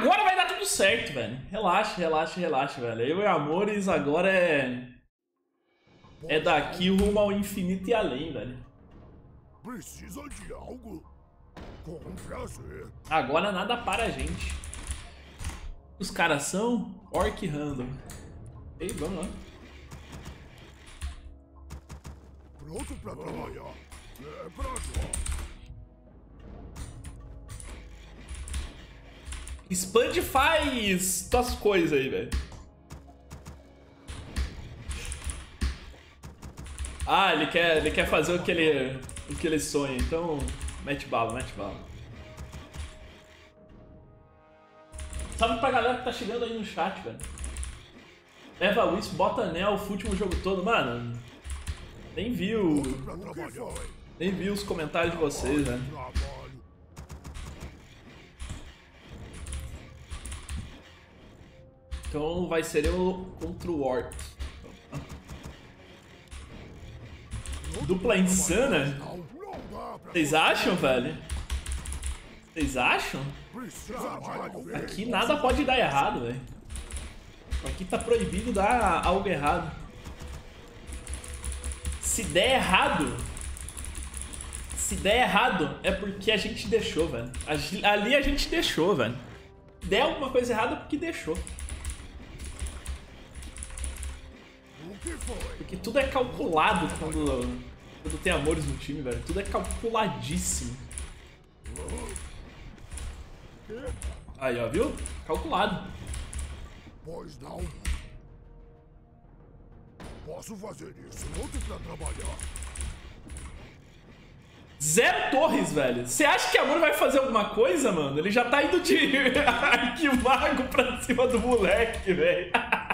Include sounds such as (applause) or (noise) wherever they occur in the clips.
Agora vai dar tudo certo, velho. Relaxa, relaxa, relaxa, velho. Eu e Amores agora é. É daqui rumo ao infinito e além, velho. Precisa de algo? Com prazer. Agora nada para a gente. Os caras são Orc Random. Ei, vamos lá. Pronto pra trabalhar. É pra já. Expande faz tuas coisas aí, velho. Ah, ele quer, ele quer fazer o que ele, o que ele sonha. Então, mete bala, mete bala. Salve pra galera que tá chegando aí no chat, velho. Eva Wisp, bota anel, o último jogo todo. Mano, nem viu. Nem vi os comentários de vocês, velho. Trabalho. Então vai ser eu contra o Orc. Dupla insana? Vocês acham, velho? Vocês acham? Aqui nada pode dar errado, velho. Aqui tá proibido dar algo errado. Se der errado, se der errado, é porque a gente deixou, velho. Ali a gente deixou, velho. Der alguma coisa errada é porque deixou. Porque tudo é calculado quando, quando tem amores no time, velho. Tudo é calculadíssimo. Aí, ó, viu? Calculado. Pois não. Posso fazer isso. Pronto pra trabalhar. Zero torres, velho. Você acha que Amor vai fazer alguma coisa, mano? Ele já tá indo de (laughs) arquivago pra cima do moleque, velho. (laughs)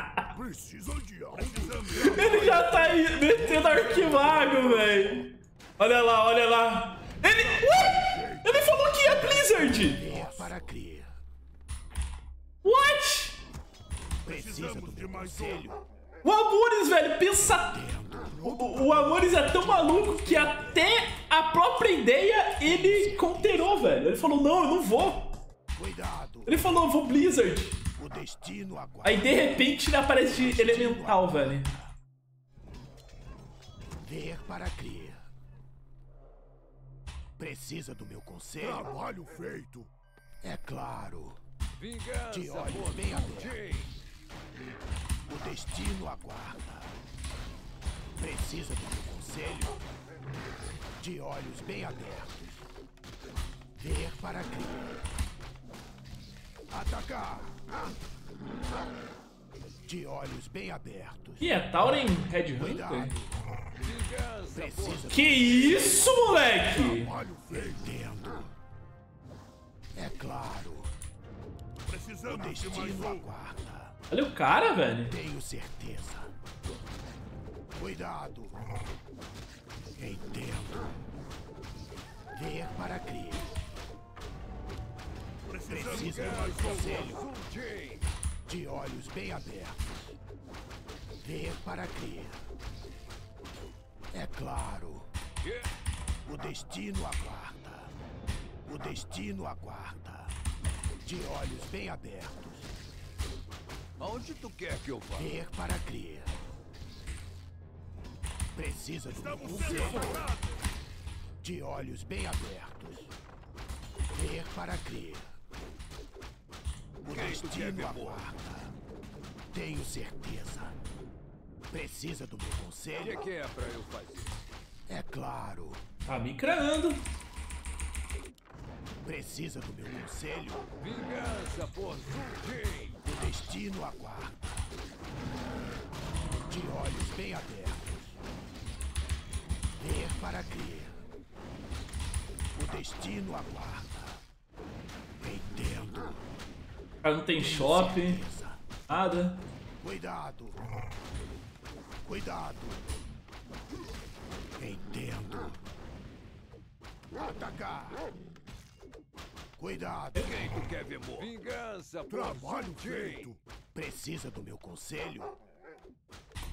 Precisa de. Ele já tá aí metendo arquivago, velho. Olha lá, olha lá. Ele. Ué? Ele falou que é Blizzard! É para crer. What? Precisa do meu conselho. O Amores, velho, pensa. O, o Amores é tão maluco que até a própria ideia ele conterou, velho. Ele falou: não, eu não vou. Cuidado. Ele falou: eu vou Blizzard. O destino aguarda. Aí de repente ele aparece de elemental, velho. Ver para crer. Precisa do meu conselho? Trabalho feito. É claro. De Vingança olhos por bem abertos. Jin. O destino aguarda. Precisa do meu conselho? De olhos bem abertos. Ver para crer. Atacar. De olhos bem abertos. Que é Tauren Red. Hunter? Que isso, moleque? Feito. Entendo. É claro. O Precisamos de mais destino um. aguarda. Olha o cara, velho. Tenho certeza. Cuidado. Entendo. Ver para crer. Precisa de um. conselho. De olhos bem abertos. Ver para crer. É claro. O destino aguarda. O destino aguarda. De olhos bem abertos. Onde tu quer que eu vá? Ver para crer. Precisa Estamos sendo conselho. De olhos bem abertos. Ver para crer. O destino aguarda. Tenho certeza. Precisa do meu O que, conselho? que é pra eu fazer? É claro. Tá me crando. Precisa do meu conselho? Vingança por Jin. O destino aguarda. De olhos bem abertos. Ver para crer. O destino aguarda. Entendo. O cara não tem shopping, nada. Cuidado. Cuidado. Entendo. Atacar. Cuidado. Quem tu quer ver morto? Vingança Trabalho feito. Precisa do meu conselho?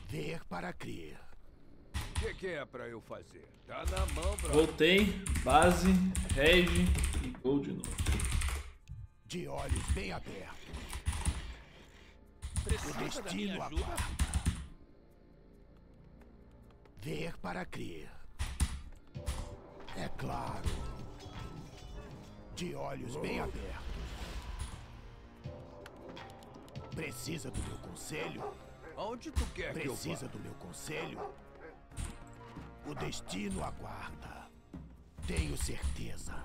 Ver para crer. O que, que é pra eu fazer? Tá na mão, bro. Voltei, base, reg e gol de novo. De olhos bem abertos. O Precisa da destino aguarda. Ver para crer. É claro. De olhos bem abertos. Precisa do meu conselho? Onde tu quer que eu Precisa vá? do meu conselho? O destino aguarda. Tenho certeza.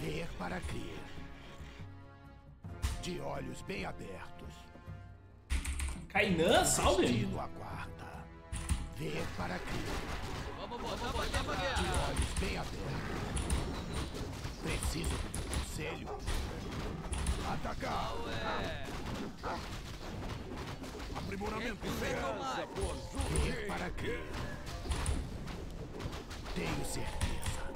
Ver para crer. De olhos bem abertos. Kainan, salve! Destino aguarda. Ver para crer. Vamos botar botar pra De olhos bem abertos. Precisa do conselho? Atacar. Aprimoramento por Ver Zurgen. para crer. Tenho certeza.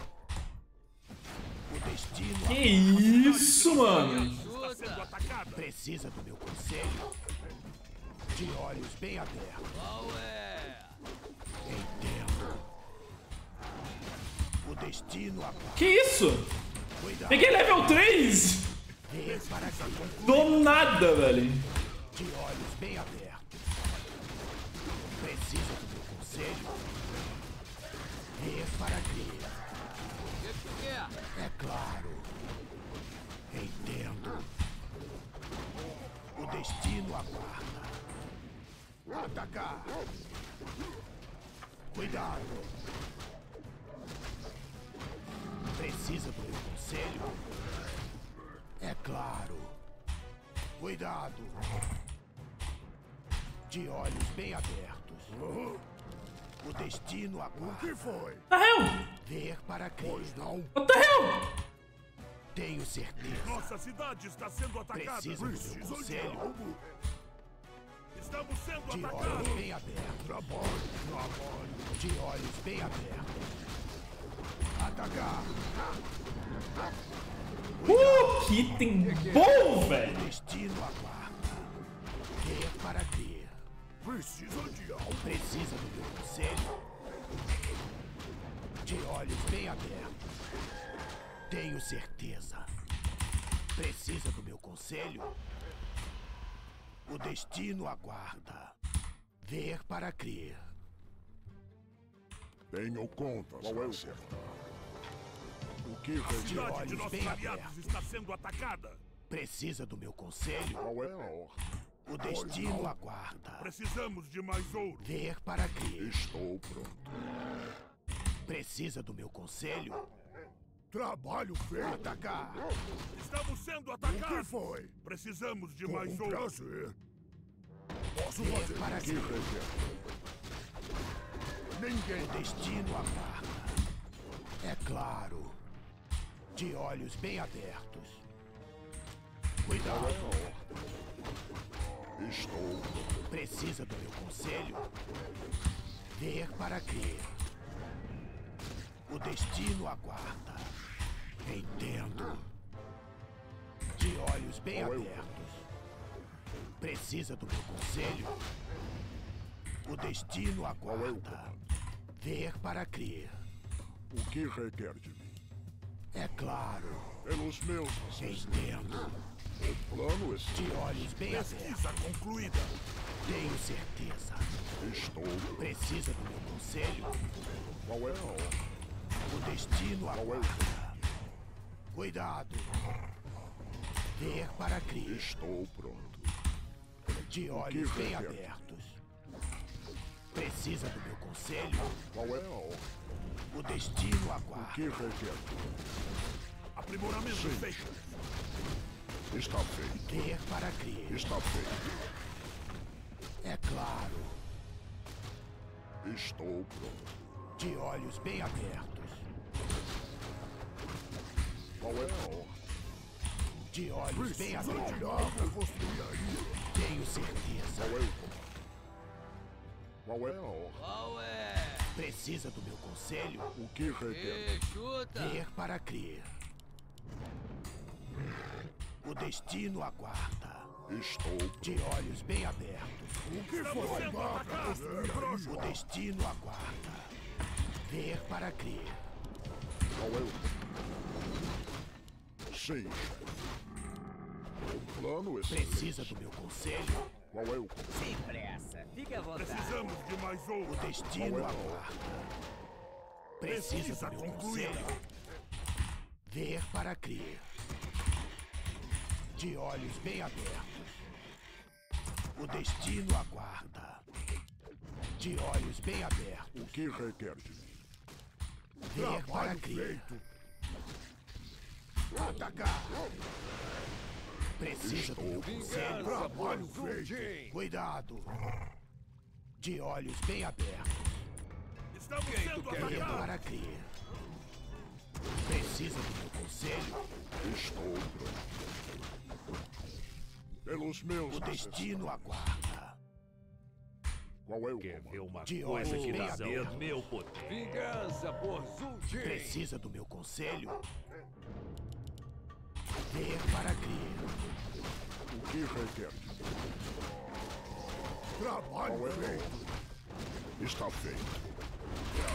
O destino Que isso, mano? Atacada. Precisa do meu conselho? De olhos bem abertos. Qual é? Entendo. O destino. Que isso? Cuidado. Peguei level 3! Ver para crer. Do nada, velho. De olhos bem abertos. Precisa do meu conselho? Ver para crer. O que tu quer? É claro. Entendo. O destino aguarda. Atacar. Cuidado. Precisa do meu conselho? É claro. Cuidado. De olhos bem abertos. O destino O aguarda. que foi? Hell? Ver para crer. Pois não. Hell? Tenho certeza. Nossa cidade está sendo atacada. Precisa do meu de conselho? algo. Estamos sendo De olhos atacados. bem abertos. Trabalho, trabalho. De olhos bem abertos. Atacar. Uh, que item bom, velho. Destino aguarda. Ver para crer. Precisam de algo. Precisa do meu conselho? De olhos bem abertos. Tenho certeza. Precisa do meu conselho? O destino aguarda. Ver para crer. Tenham contas Qual é o certo? O que De cidade de nossos bem aliados está sendo atacada. Precisa do meu conselho? Qual é a ordem? O destino aguarda. Precisamos de mais ouro. Ver para crer. Estou pronto. Precisa do meu conselho? Trabalho feito. Atacar. Estamos sendo atacados. O que foi? Precisamos de mais ouro. prazer. Posso fazer para crer. Ninguém destino aguarda. É claro. De olhos bem abertos. Cuidado. Estou Precisa do meu conselho? Ver para crer. O destino aguarda. Entendo. De olhos bem abertos. Precisa do meu conselho? O destino aguarda. Ver para crer. O que requer de mim? É claro. Pelos meus Entendo. O plano está. De olhos bem abertos. Pesquisa concluída. Tenho certeza. Estou. Precisa do meu conselho? Qual é a ordem? O destino aguarda. Cuidado. Ver para crer. Estou pronto. De olhos bem abertos. Precisa do meu conselho? Qual é a ordem? O destino O que aguarda. requer? Aprimoramento feito. Está feito. Ver para crer. Está feito. É claro. Estou pronto. De olhos bem abertos. Qual é? De olhos bem abertos. Tenho certeza. Qual é o comando? Qual é? Qual é? Precisa do meu conselho? O que requer? Ver para crer. O destino aguarda. Estou De olhos bem abertos. O que foi? O destino aguarda. Ver para crer. Qual é o. Um plano excelente. Precisa do meu conselho? Qual é o conselho? Sem pressa. Fique à vontade. Precisamos de mais O ouro. destino aguarda. Precisa Pesquisa do meu concluída. conselho? Ver para crer. De olhos bem abertos. O destino aguarda. De olhos bem abertos. O que requer de mim? Ver para Trabalho crer. feito. Atacar. Precisa do meu conselho? Trabalho feito. Cuidado. De olhos bem abertos. Estamos sendo Ver atacados. para crer. Precisa do meu conselho? Estou pronto. Pelos meus O destino aguarda. Qual é o Quer ver uma De coisa olhos que bem dá abertos. meu poder? Vingança por Zul'Jin. Precisa do meu conselho? Ver para crer. O que requer? Trabalho feito. Está feito.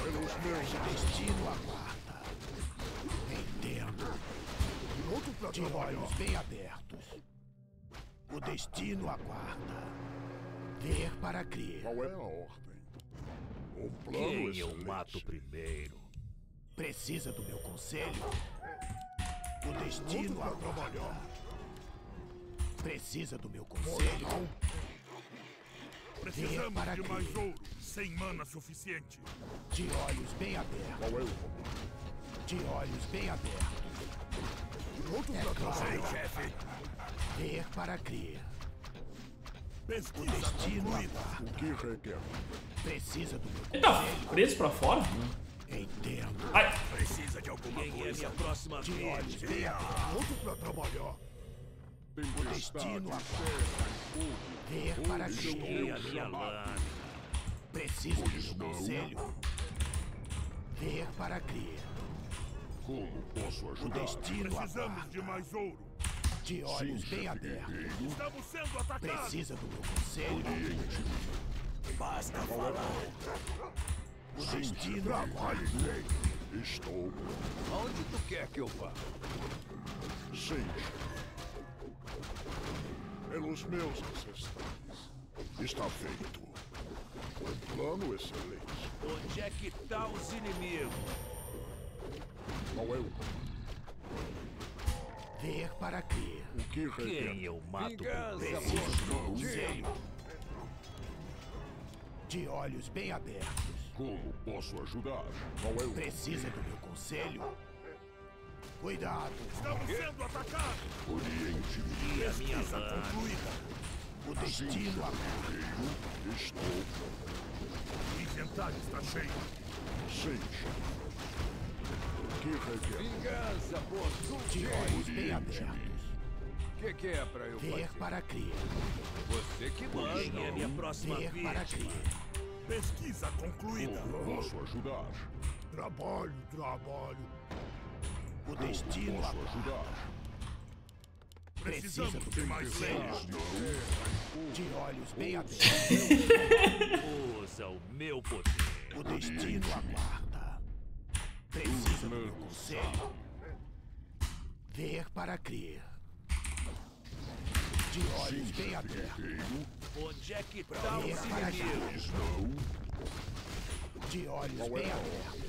Pelos meus O destino aguarda. Entendo. Pronto para De olhos bem abertos. O destino aguarda. Ver para crer. Qual é a ordem? Um plano Quem eu excelente. mato primeiro? Precisa do meu conselho? O destino aguarda. Precisa do meu conselho? Precisamos para de crer. mais ouro. Sem mana suficiente. De olhos bem abertos. Qual é o? De olhos bem abertos. Pronto É claro. trabalhar. chefe. Ver para crer. Pesquisa Destino concluída. aguarda. O que requer? Precisa do meu Ele tá conselho? preso pra fora? Entendo. Ai, Precisa de alguma Quem é minha próxima De olhos vítima? Pronto para trabalhar. O destino aguarda. Ver para Quem é a minha lâmina? Precisa do meu conselho? Ver para crer. Como posso O ajudar? destino Precisamos aguarda. de mais ouro. De olhos bem abertos. Estamos sendo atacados. Precisa do meu conselho? Basta falar. O destino Trabalho aguarda. feito. Estou. Aonde tu quer que eu vá? Sim. Pelos meus ancestrais. Está feito. Um plano excelente. Onde é que tá os inimigos? Qual é o Ver para crer. O que Quem requer? eu mato Vingança por? De olhos bem abertos. Como posso ajudar? Qual é o Precisa do meu conselho? Cuidado. Estamos sendo atacados. Oriente-me. E a minha Pesquisa concluída. O destino aguarda. Estou. O inventário está cheio. Seja. O que requer? Vingança por De Zul'Jin. olhos bem abertos. O que, que é pra eu Ver fazer? para crer. Você que manda. Quem é minha próxima Ver para vítima? crer. Pesquisa concluída. Posso ajudar? Trabalho, trabalho. O destino Posso aguarda. ajudar? Precisa Precisamos de mais ouro. De olhos bem abertos. Usa o meu poder. O destino aguarda. Precisa do meu conselho? Ver para crer. De olhos bem abertos. Onde é que tá os para inimigos? De olhos bem abertos.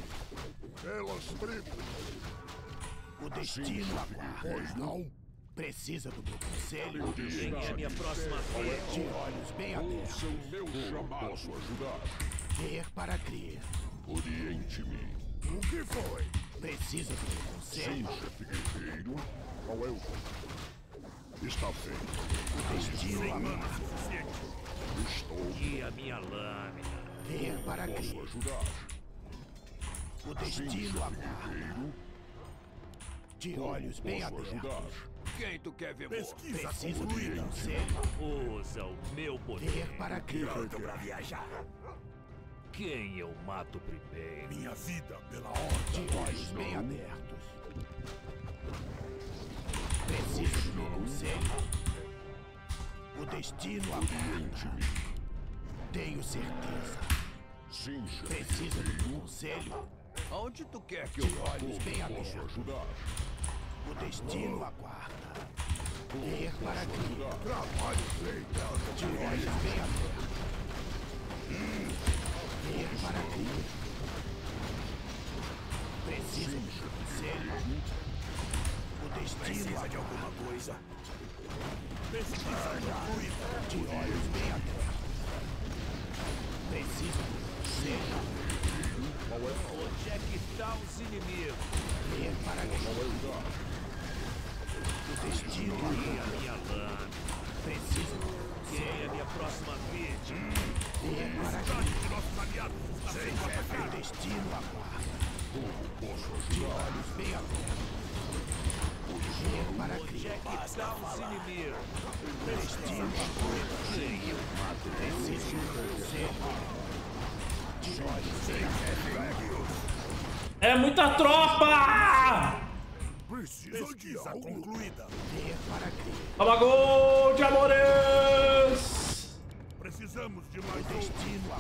Pelas tribos. O destino aguarda. Pois não? Precisa do meu conselho? Quem é minha próxima vítima? De olhos bem abertos. Ouça o meu chamado. Posso ajudar? Ver para crer. Oriente-me. O que foi? Precisa do meu Sim, conselho? chefe guerreiro. Qual é o? Está feito. O destino aguarda. suficiente. Estou. E a minha lâmina? Ver para Posso crer. ajudar? O destino guerreiro. De olhos bem Posso abertos. ajudar? Quem tu quer ver morto? Pesquisa Precisa do meu concluída. Usa o meu poder. Ver para Que crer. requer? viajar. Quem eu mato primeiro? Minha vida pela ordem. De olhos bem abertos. Precisa do meu conselho? O destino aguarda. Tenho certeza. Sim, chefe Precisa do meu conselho? Aonde tu quer que eu De vá? olhos bem Posso ajudar? O destino aguarda. Ver para criar. Trabalho feito. De olhos bem abertos. Ver para criar. Preciso de conselho. O destino Precisa de alguma coisa. Pesquisa concluída. De olhos bem abertos. Preciso de conselho. Onde é que estão os inimigos? Ver para criar. O destino E a minha lâmina? Preciso de Quem é a minha próxima vítima? Ver para criar. O destino aguarda. De olhos bem abertos. Onde criar. é que os inimigos? Destino de. De. É muita tropa! Concluída. Para criar. Toma gol de Amores! Precisamos de mais um. Destino.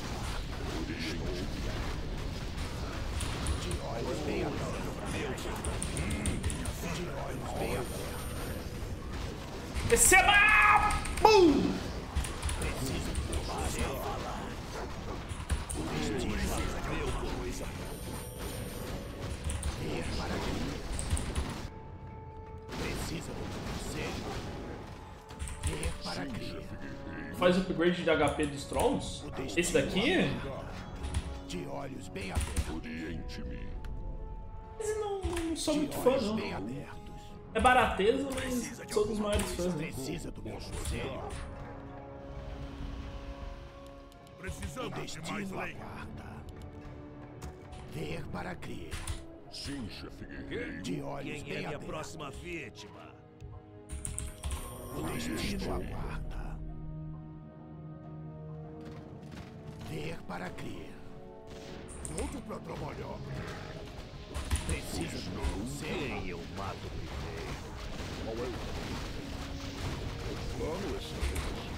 De olhos bem abertos. Receba! Pum! Preciso de conselho. O destino aguarda. Ver para criar. Preciso de conselho. Ver para criar. Faz upgrade de HP dos Trolls? Esse daqui? De olhos bem abertos. Esse não, não sou muito fã, não. É barateza, mas sou dos maiores fãs. Né? Precisa do meu conselho. O Precisamos de mais aguarda. Ver para crer. Sim, chefe guerreiro. De olhos Quem é minha próxima vítima? O destino aguarda. Ver para crer. Pronto pra do meu conselho. Quem eu mato primeiro? Plano excelente.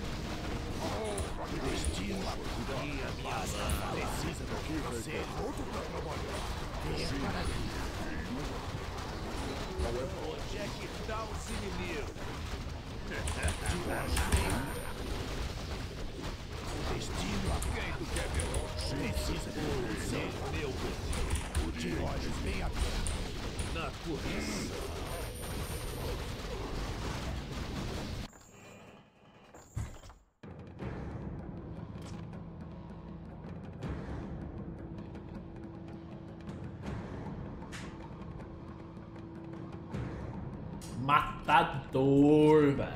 O destino aguarda. E a minha lâmina? Precisa do meu conselho. Pronto pra trabalhar. Ver para crer. Onde é que inimigos? O destino aguarda. Precisa do meu conselho. Meu De olhos bem abertos. na corrida. Matador, velho.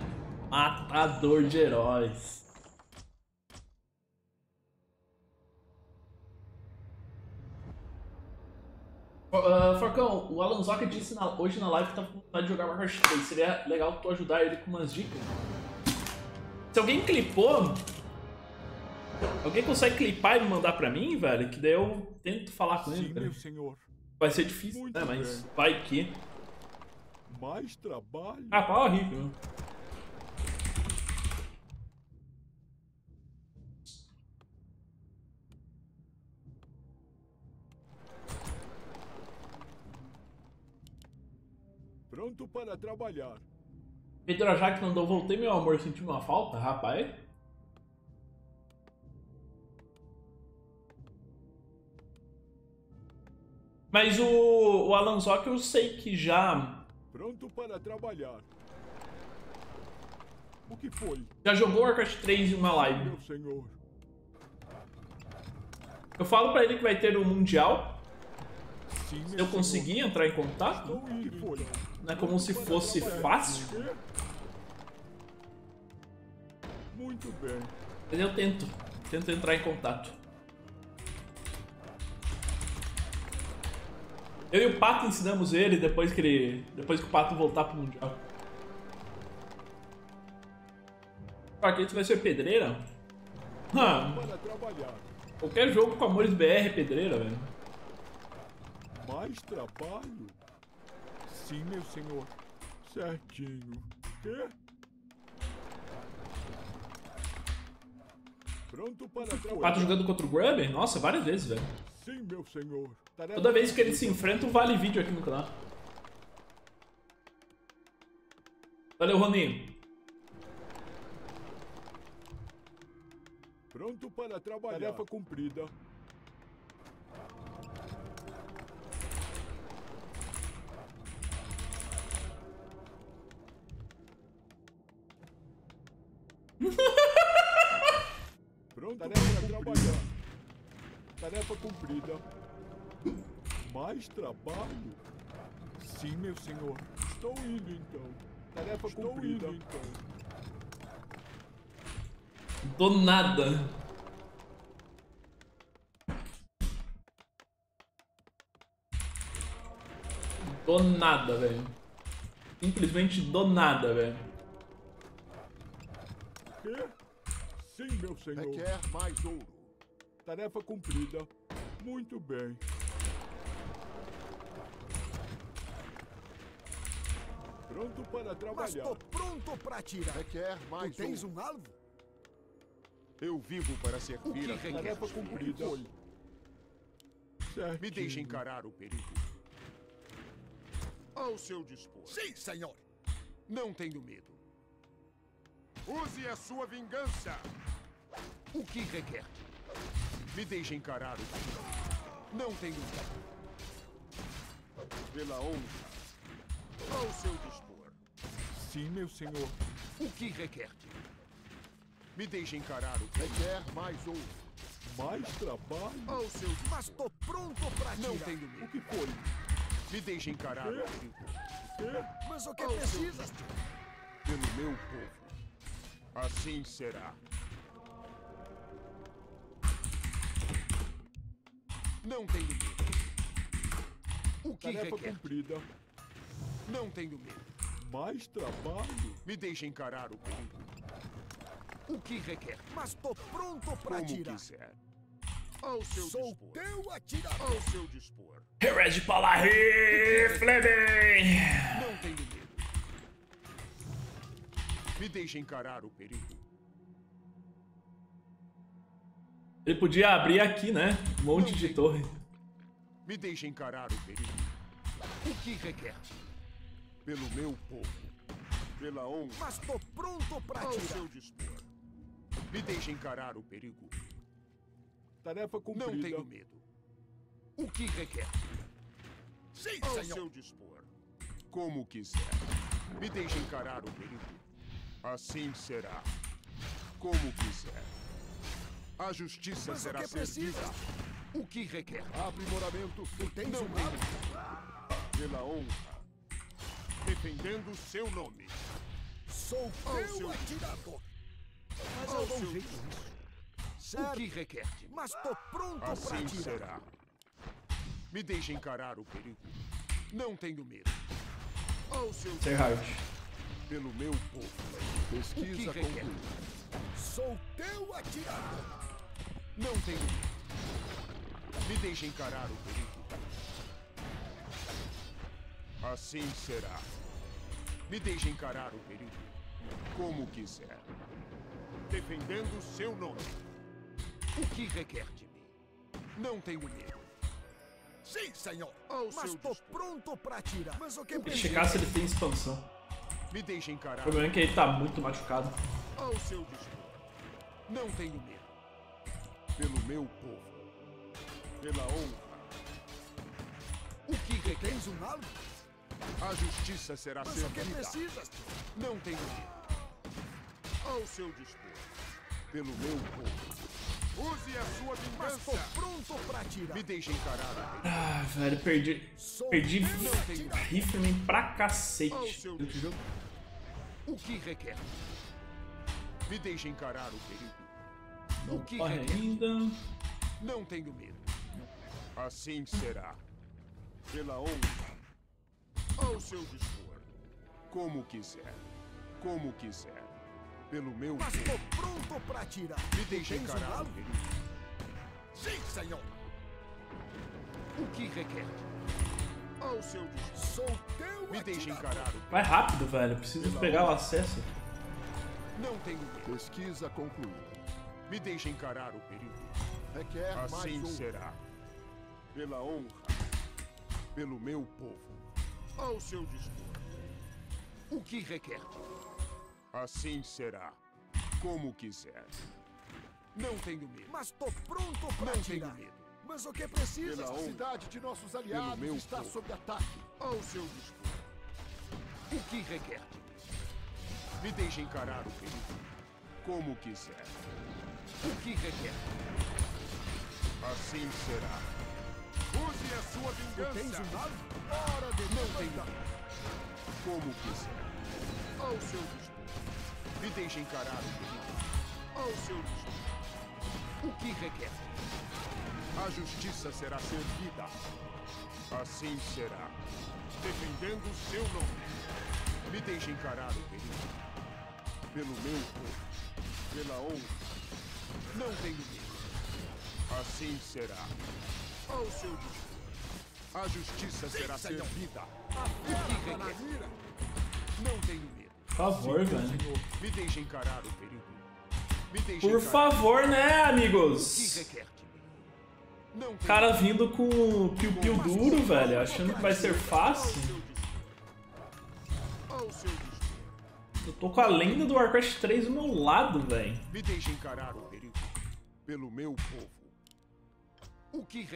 Matador de heróis. Uh, Zoka disse na- hoje na live que tá com vontade de jogar Warcraft 3. Seria legal tu ajudar ele com umas dicas. Se alguém clipou, alguém consegue clipar e me mandar pra mim, velho? Que daí eu tento falar com ele. Sim, velho. meu senhor. Vai ser difícil, Muito né? Mas bem. vai que. Mais trabalho. Ah, pau horrível. Para trabalhar. Pedro Jaque mandou, voltei meu amor, senti uma falta, rapaz. Mas o, o Alan Zoc eu sei que já, Pronto para trabalhar. O que foi, já jogou Warcraft 3 em uma live. meu senhor? Eu falo pra ele que vai ter o Mundial. Sim, Se eu conseguir entrar em contato, senhor. O que foi? Não é como se fosse fácil? Muito bem. mas eu tento. Tento entrar em contato. Eu e o Pato ensinamos ele depois que ele. Depois que o Pato voltar pro Mundial. Paquete vai ser pedreira? Ah, qualquer jogo com Amores BR é pedreira, velho. Mais trabalho? Sim, meu senhor. Certinho. Quê? Pronto para o Pato jogando contra o Grubber? Nossa, várias vezes, velho. Sim, meu senhor. Tarefa Toda vez que ele se enfrenta vale vídeo aqui no canal. Valeu, Roninho. Pronto para trabalhar. Tarefa cumprida. Pronto Tarefa para trabalhar. Tarefa cumprida. Mais trabalho? Sim, meu senhor. Estou indo então. Tarefa Estou cumprida. Indo, então. Do nada. Do nada, velho. Simplesmente do nada, velho. Sim, meu senhor. Requer mais ouro. Tarefa cumprida. Muito bem. Pronto para trabalhar. Mas tô pronto para tirar. Requer mais tu tens ouro. um alvo? Eu vivo para servir a tarefa cumprida. Me deixe encarar o perigo. Ao seu dispor. Sim, senhor. Não tenho medo. Use a sua vingança. O que requer? Me deixe encarar o perigo. Não tenho medo. Pela honra. Ao seu dispor. Sim, meu senhor. O que requer? Me deixe encarar o que requer mais ouro. Mais trabalho? Ao seu dispor. Mas tô pronto pra Não tenho medo. O que foi? Me deixe encarar o que? Mas o que Ao precisa? Pelo meu povo. Assim será. Não tenho medo. O que Tarefa requer? cumprida. Não tenho medo. Mais trabalho? Me deixe encarar o perigo. O que requer? Mas tô pronto pra Como atirar. quiser. Ao seu Sou dispor. teu atirador. Ao seu dispor. Reg Paula Fleming! Não tenho medo. Me deixe encarar o perigo. Ele podia abrir aqui, né? Um monte Não de torre. Me deixe encarar o perigo. O que requer? Pelo meu povo. Pela honra. Mas tô pronto pra Ao tirar. seu dispor. Me deixe encarar o perigo. Tarefa cumprida. Não tenho medo. O que requer? Sim, Ao senhor. seu dispor. Como quiser. Me deixe encarar o perigo. Assim será. Como quiser. A justiça Mas será o que servida. O que requer? Aprimoramento. Tu tens Não um Pela honra. Defendendo seu nome. Sou teu seu... atirador. Mas eu dou um jeito nisso. Certo. O que requer? Mas tô pronto assim pra atirar. será. Me deixe encarar o perigo. Não tenho medo. Ao seu... Serrard pelo meu povo. Pesquisa concluída. Sou teu atirador. Não tenho medo. Me deixe encarar o perigo. Assim será. Me deixe encarar o perigo. Como quiser. Defendendo seu nome. O que requer de mim? Não tenho medo. Sim, senhor. Ao Mas tô pronto para atirar. Mas o que Checar se ele tem expansão. Me deixe encarar. O problema é que ele tá muito machucado. Ao seu dispor. Não tenho medo. Pelo meu povo. Pela honra. O que retens um alvo? A justiça será Mas servida. Mas o que precisas? Não tenho medo. Ao seu dispor. Pelo meu povo. Use a sua vingança. Mas pronto pra tirar. Me deixe encarar. Ah, velho, perdi. Perdi rifle pra cacete. Ao seu. O que requer? Me deixe encarar o perigo. Não o que requer? ainda. Não tenho medo. Assim será. Pela honra. Ao seu dispor. Como quiser. Como quiser. Pelo meu Mas tô pronto pra atirar. Me deixe encarar o perigo. Sim, senhor. O que requer? Ao seu Sou teu Me deixe encarar. Vai rápido, velho. Preciso Pela pegar honra. o acesso. Não tenho Pesquisa concluída. Me deixe encarar o perigo. Requer assim mais um. será. Pela honra. Pelo meu povo. Ao seu dispor. O que requer? Assim será. Como quiser. Não tenho medo. Mas tô pronto pra Não tenho atirar. medo. Mas o que precisa? Pela A honra. cidade de nossos aliados meu está povo. sob ataque. Ao seu dispor. O que requer de mim? Me deixe encarar o perigo. Como quiser. O que requer? Assim será. Use a sua vingança. Tens um? Hora de Não tentar. Como quiser. Ao seu dispor. Me deixe encarar o perigo. Ao seu dispor. O que requer? A justiça será servida. Assim será. Defendendo o seu nome. Me deixe encarar o perigo. Pelo meu povo. Pela honra. Não tenho medo. Assim será. Ao seu dispor. A justiça será senhor. servida. Que Na requer? mira. Não tenho medo. Por favor, velho. Me deixe encarar o perigo. Me deixe Por encarar favor, né, o que amigos? requer Cara vindo com o piu-piu duro, velho, achando que vai ser fácil. Seu dispor. Eu tô com a lenda do Warcraft 3 do meu lado, velho.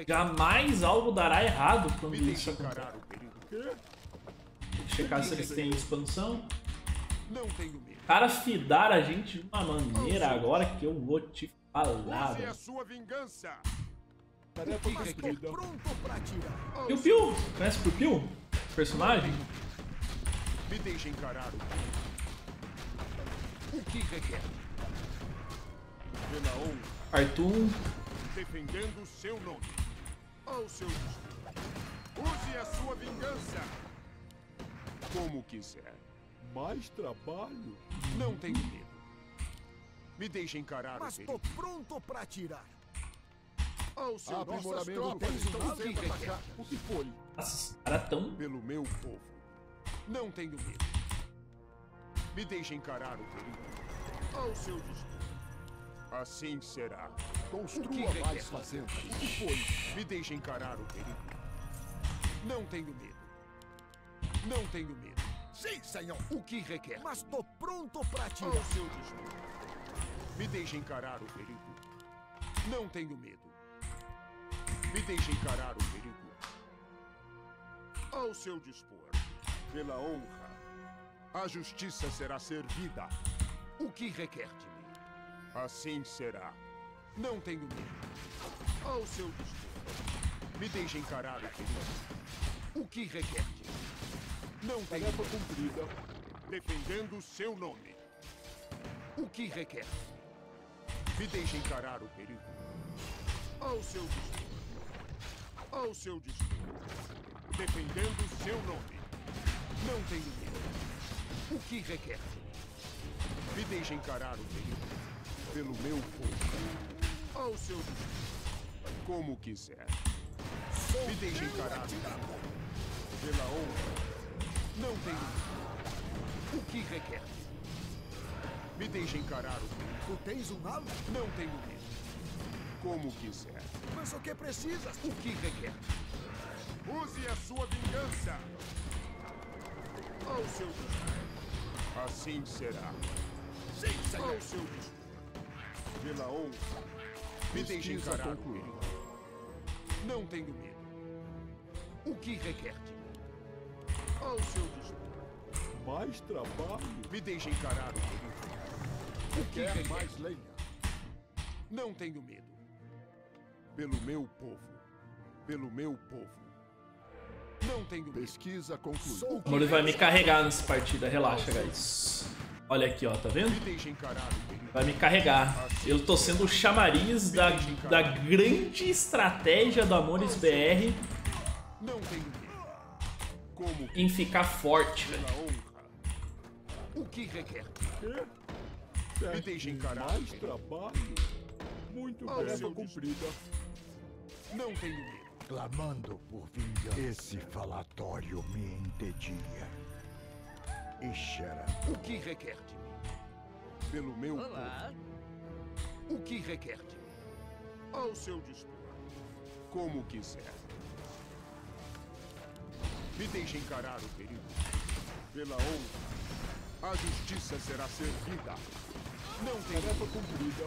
Jamais algo dará errado quando isso acontecer. checar se eles têm expansão. Não tenho medo. Cara, fidar a gente de uma maneira agora que eu vou te falar, Use a velho. sua vingança. Tarefa Mas tô pronto pra atirar. Piu Piu! Conhece Piu Piu? Personagem? Me deixe encarar o que requer? Pela honra. Arthur. defendendo o seu nome. Ao seu dispor. Use a sua vingança. Como quiser. Mais trabalho? Não tenho medo. Me deixe encarar Mas o tô perigo. pronto pra atirar. Ao seu dispor. Aprimoramento Tens estão sendo atacados. O que foi? Nossa, cara tão. Pelo meu povo. Não tenho medo. Me deixe encarar o perigo. Ao seu dispor. Assim será. O que Construa mais fazendas. O que foi? Me deixe encarar o perigo. Não tenho medo. Não tenho medo. Sim, senhor. O que requer? Mas tô pronto pra Ao atirar. seu dispor. Me deixe encarar o perigo. Não tenho medo. Me deixe encarar o perigo. Ao seu dispor. Pela honra. A justiça será servida. O que requer de mim? Assim será. Não tenho medo. Ao seu dispor. Me deixe encarar o perigo. O que requer de mim? Não tenho Tarefa medo. cumprida. defendendo o seu nome. O que requer? Me deixe encarar o perigo. Ao seu dispor. Ao seu dispor. Defendendo o seu nome. Não tenho medo. O que requer? Me deixe encarar o perigo. Pelo meu povo. Ao seu dispor. Como quiser. Me deixe encarar. Pela honra. Não tenho medo. O que requer? Me deixe encarar o perigo. Tu tens um alvo? Não tenho medo. Como quiser. Mas o que precisa? O que requer? Use a sua vingança. Ao seu dispor. Assim será. Sim, senhor. Ao seu dispor. Pela honra. Me deixe encarar perigo. Não tenho medo. O que requer de mim? Ao seu dispor. Mais trabalho? Me deixe encarar o perigo. O que Quer requer? mais lenha? Não tenho medo. Pelo meu povo. Pelo meu povo. Não tenho. Pesquisa concluída. O Mori vai me requer? carregar nessa partida, relaxa, guys. Olha aqui, ó, tá vendo? Me. Vai me carregar. Eu tô sendo o chamariz da, da grande estratégia do Amores BR Não tenho medo. Como que em ficar forte, velho. O que requer? Me deixe encarar Mais trabalho? Muito seu cumprida. Não tenho medo. Clamando por vingança. Esse falatório me entedia. Ixera. O que requer de mim? Pelo meu Olá. povo. O que requer de mim? Ao seu dispor. Como quiser. Me deixe encarar o perigo. Pela honra. A justiça será servida. Não tenho Tarefa cumprida.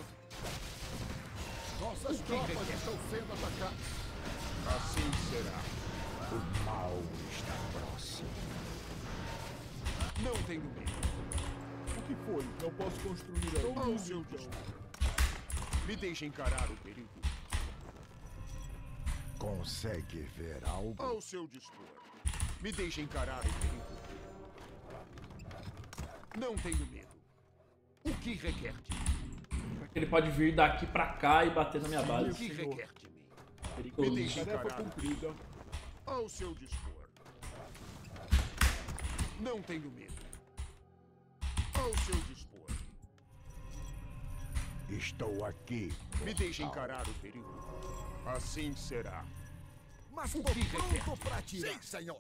Nossas tropas estão sendo atacadas. Assim será. O mal está próximo. Não tenho medo. O que foi? Não posso construir. Ao seu dispor. Me deixe encarar o perigo. Consegue ver algo? Ao seu dispor. Me deixe encarar o perigo. Não tenho medo. O que requer de mim? Ele pode vir daqui pra cá e bater na minha O base. que requer de mim? Me Perigoso. Tarefa o cumprida. Ao seu dispor. Não tenho medo. Ao seu dispor. Estou aqui. Me deixe encarar o perigo. Assim será. Mas O que requer? pra tirar. Sim, senhor.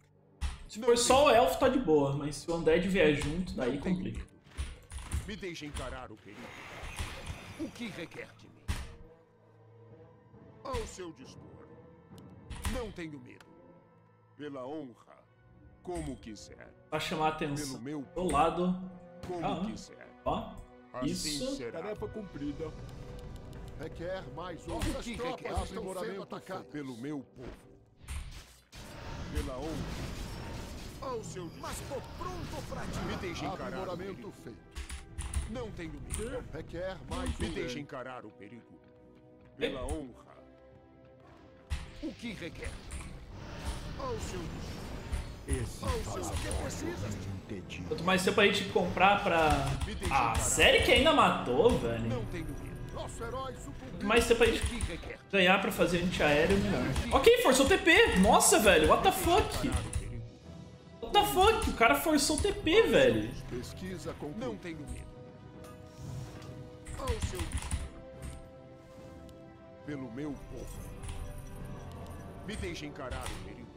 Se for só o elfo, tá de boa, mas se o Undead vier junto, daí complica. Me deixe encarar o perigo. O que requer de mim? Ao seu dispor. Não tenho medo. Pela honra, como quiser. Pra chamar a Pelo atenção. meu Do lado. como Ah. quiser. Ó. Assim Isso. será. Tarefa cumprida. Requer mais um. O que requer? sendo atacadas. Pelo meu povo. Pela honra. Ao seu dispor. Mas tô pronto pra tirar. Me deixe encarar Aprimoramento feito. Não tenho medo. Requer mais Me um. deixe encarar o perigo. Pela honra. O que requer? Ao seu. Esse. Quanto mais tempo a gente comprar pra. Ah, série que ainda matou, velho. Não tenho medo. Nosso herói sucumbiu. Quanto mais tempo a gente ganhar pra fazer antiaéreo, melhor. Ok, forçou o TP. Nossa, velho, what the fuck? What the fuck? O cara forçou o TP, velho. Pesquisa com Não tenho medo. Ao seu dispor. Pelo meu povo. Me deixe encarar o perigo.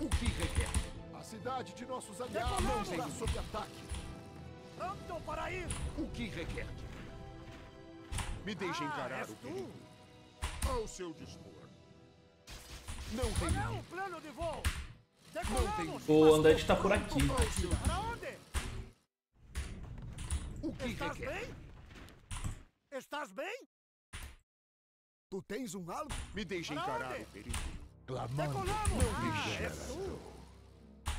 O que requer? A cidade de nossos aliados Não está sob ataque. Pronto para ir. O que requer? Me deixe encarar o perigo. Ao seu dispor. Não tenho medo. plano de voo. Não tenho medo. O Undead tá por aqui. Para onde? O que Estás requer? bem? Estás bem? Tu tens um alvo? Me deixe Para encarar o perigo. Clamando. Decolamos. Não Ah, deixe. és tu.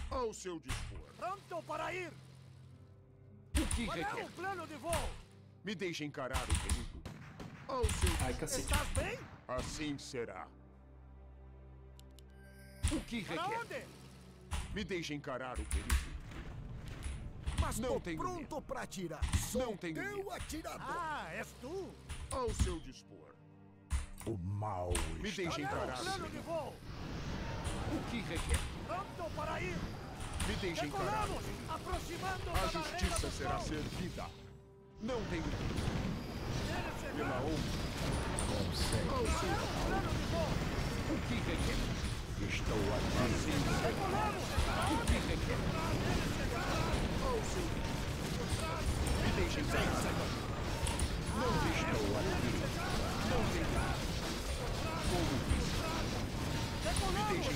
Ao seu dispor. Pronto para ir. O que Qual é requer? o plano de voo? Me deixe encarar o perigo. Ao seu Ai, cacete. Estás bem? Assim será. O que Para requer? onde? Me deixe encarar o perigo. Mas Não tô tenho pronto pra atirar. Não tenho Teu medo. atirador. Ah, és tu. Ao seu dispor. O mal Me está deixe encarar o plano de voo? O que requer? Pronto para ir. Me deixe perigo. Aproximando A justiça será sol. servida. Não tenho medo. Pela honra. Consegue. Ao seu plano de voo? O que requer? Estou aqui. Assim. O que requer? Ao Me deixe encarar. Não Estou aqui. Não tenho medo. Como. Decolamos. Me deixe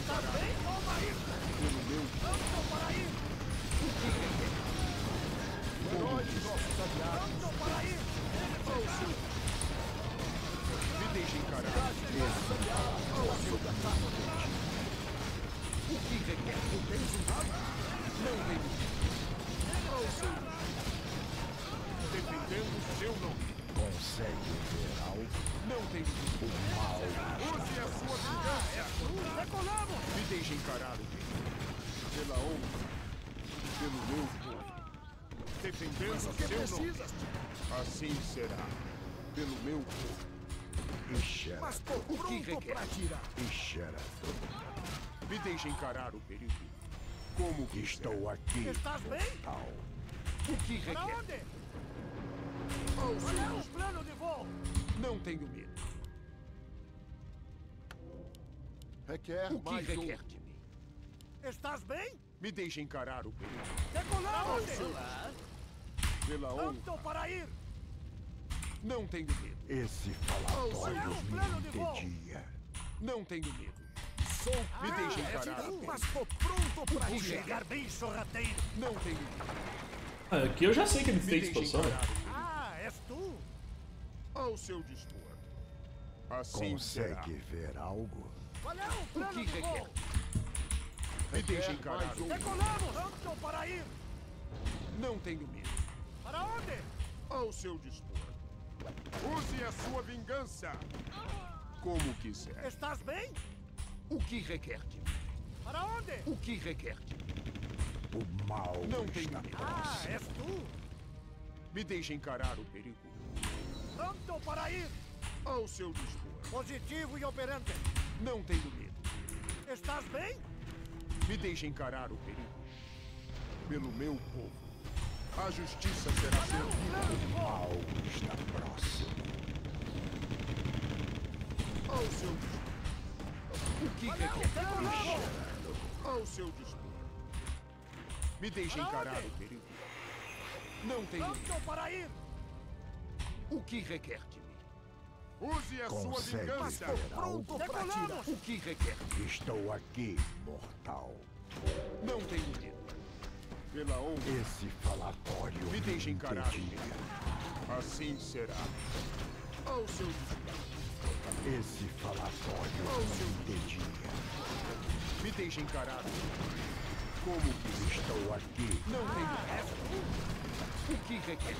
ir. Pelo meu Pronto para ir. O que requer? Herói de nossos aliados. Ir. Ao seu Me deixe encarar. Ao seu O que requer? Não tenho medo. Ao seu Defendendo seu nome. Consegue ver algo? Não medo. O mal Use a sua vingança. Me deixe encarar o perigo. Pela honra. Pelo meu povo. Defendendo seu nome. Assim será. Pelo meu povo. Ixera. Mas tô o que requer? Ixera. Me deixe encarar o perigo. Como quiser. Estou aqui. Estás bem? O que requer? onde? Seu o plano de voo? Não tenho medo. Requer O que mais um. requer de mim? Estás bem? Me deixe encarar o perigo. Decolamos. Pela Pronto honra. para ir. Não tenho medo. Esse falatório é o plano de me voo? Não tenho medo. Sou Me deixe é encarar o perigo. mas tô pronto atirar. Chegar bem, sorrateiro. Não tenho medo. Ah, Aqui eu já sei que eles Me têm disposição. encarar o perigo. Ah, és tu. Ao seu dispor. Assim será. Consegue ver algo? Qual é o plano que de requer? voo? Me deixe encarar o Decolamos! Pronto para ir! Não tenho medo. Para onde? Ao seu dispor. Use a sua vingança. Como quiser. Estás bem? O que requer de mim? Para onde? O que requer de mim? O mal Não tenho está medo. Ah, és tu! Me deixe encarar o perigo. Pronto para ir! Ao seu dispor. Positivo e operante! Não tenho medo. Estás bem? Me deixe encarar o perigo. Pelo meu povo. A justiça será o servida. voo? mal está próximo. Ao seu dispor. O que é o de voo? Ao seu dispor. Me deixe encarar o perigo. Não tenho medo. Pronto para ir! O que requer de mim? Use a sua Consegue vingança. ver algo? Pronto para tirar. O que requer? Estou aqui, mortal. Não tenho medo. Pela honra, Esse falatório me deixe encarar. Assim será. Ao seu dispor. Esse falatório Ao seu impedia. Me deixe encarar. Como quiser. Estou aqui. Não tenho medo. O que requer?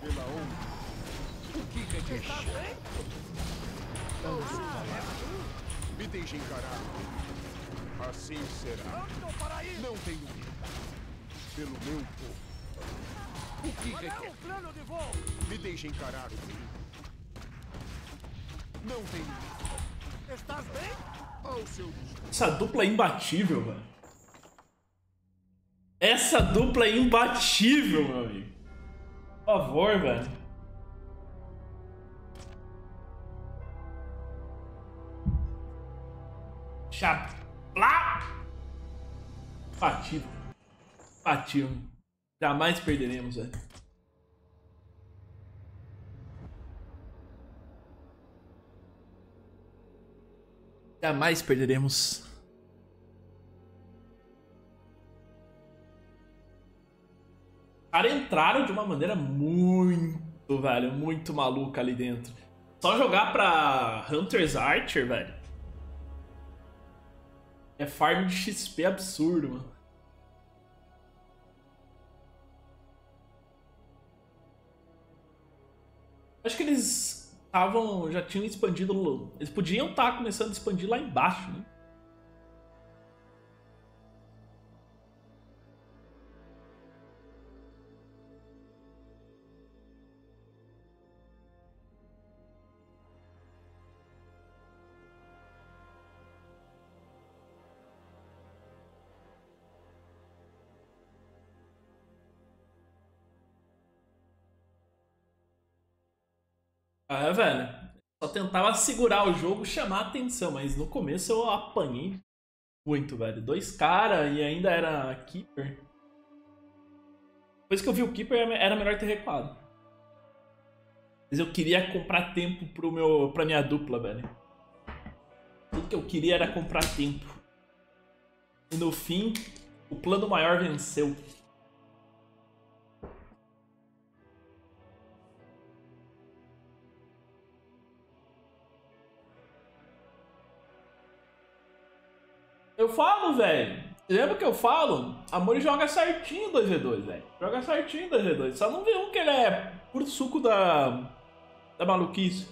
Pela honra. O que requer? Estás bem? Ao seu dispor. Me deixe encarar. Assim será. Não tenho medo. Pelo meu povo. O que Qual é o plano de voo? Me deixe encarar o perigo. Não tenho medo. Estás bem? Ao seu. Essa dupla é imbatível, velho. Essa dupla é imbatível, meu amigo. Favor, velho. Chapla! Imbatível. Imbatível. Jamais perderemos, velho. Jamais perderemos. Entraram de uma maneira muito, velho, muito maluca ali dentro. Só jogar pra Hunter's Archer, velho. É farm de XP absurdo, mano. Acho que eles estavam. já tinham expandido. Eles podiam estar começando a expandir lá embaixo, né? Ah, velho. Só tentava segurar o jogo, chamar atenção, mas no começo eu apanhei muito, velho. Dois caras e ainda era Keeper. Depois que eu vi o Keeper, era melhor ter recuado. Mas eu queria comprar tempo pro meu, pra minha dupla, velho. Tudo que eu queria era comprar tempo. E no fim, o plano maior venceu. Falo, velho. Lembra que eu falo? Amor joga certinho 2v2, velho. Joga certinho 2v2. Só não vê um que ele é puro suco da. da maluquice.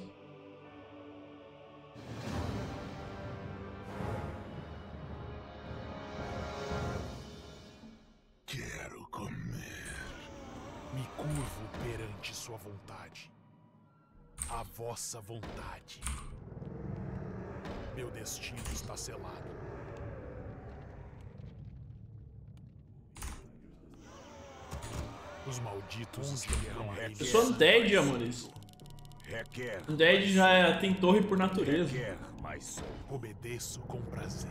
Quero comer. Me curvo perante sua vontade. A vossa vontade. Meu destino está selado. Os malditos a Eu sou undead, amores. Requer. Undead já é- tem torre por natureza. Requer mais som. Obedeço com prazer.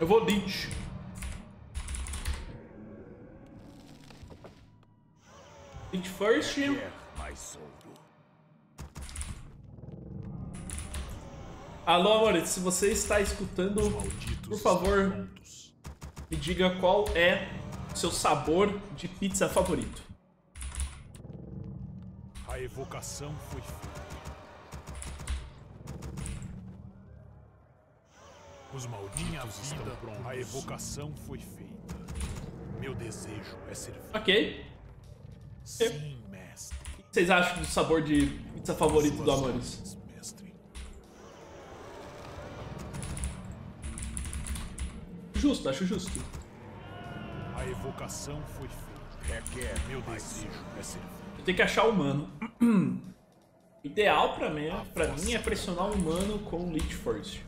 Eu vou Lich. Lich first. Requer ouro. Alô, amor, se você está escutando, por favor, me diga qual é o seu sabor de pizza favorito. A evocação foi feita. Os malditos estão prontos. A evocação foi feita. Meu desejo é servir. Ok. Sim, mestre. O que vocês acham do sabor de pizza favorito do Amores? ordens, mestre. Justo, acho justo. A evocação foi feita. Requer Meu mais desejo é servir. Eu tenho que achar o humano. (clears throat) Ideal pra mim, pra mim é pressionar o humano com o Lich First.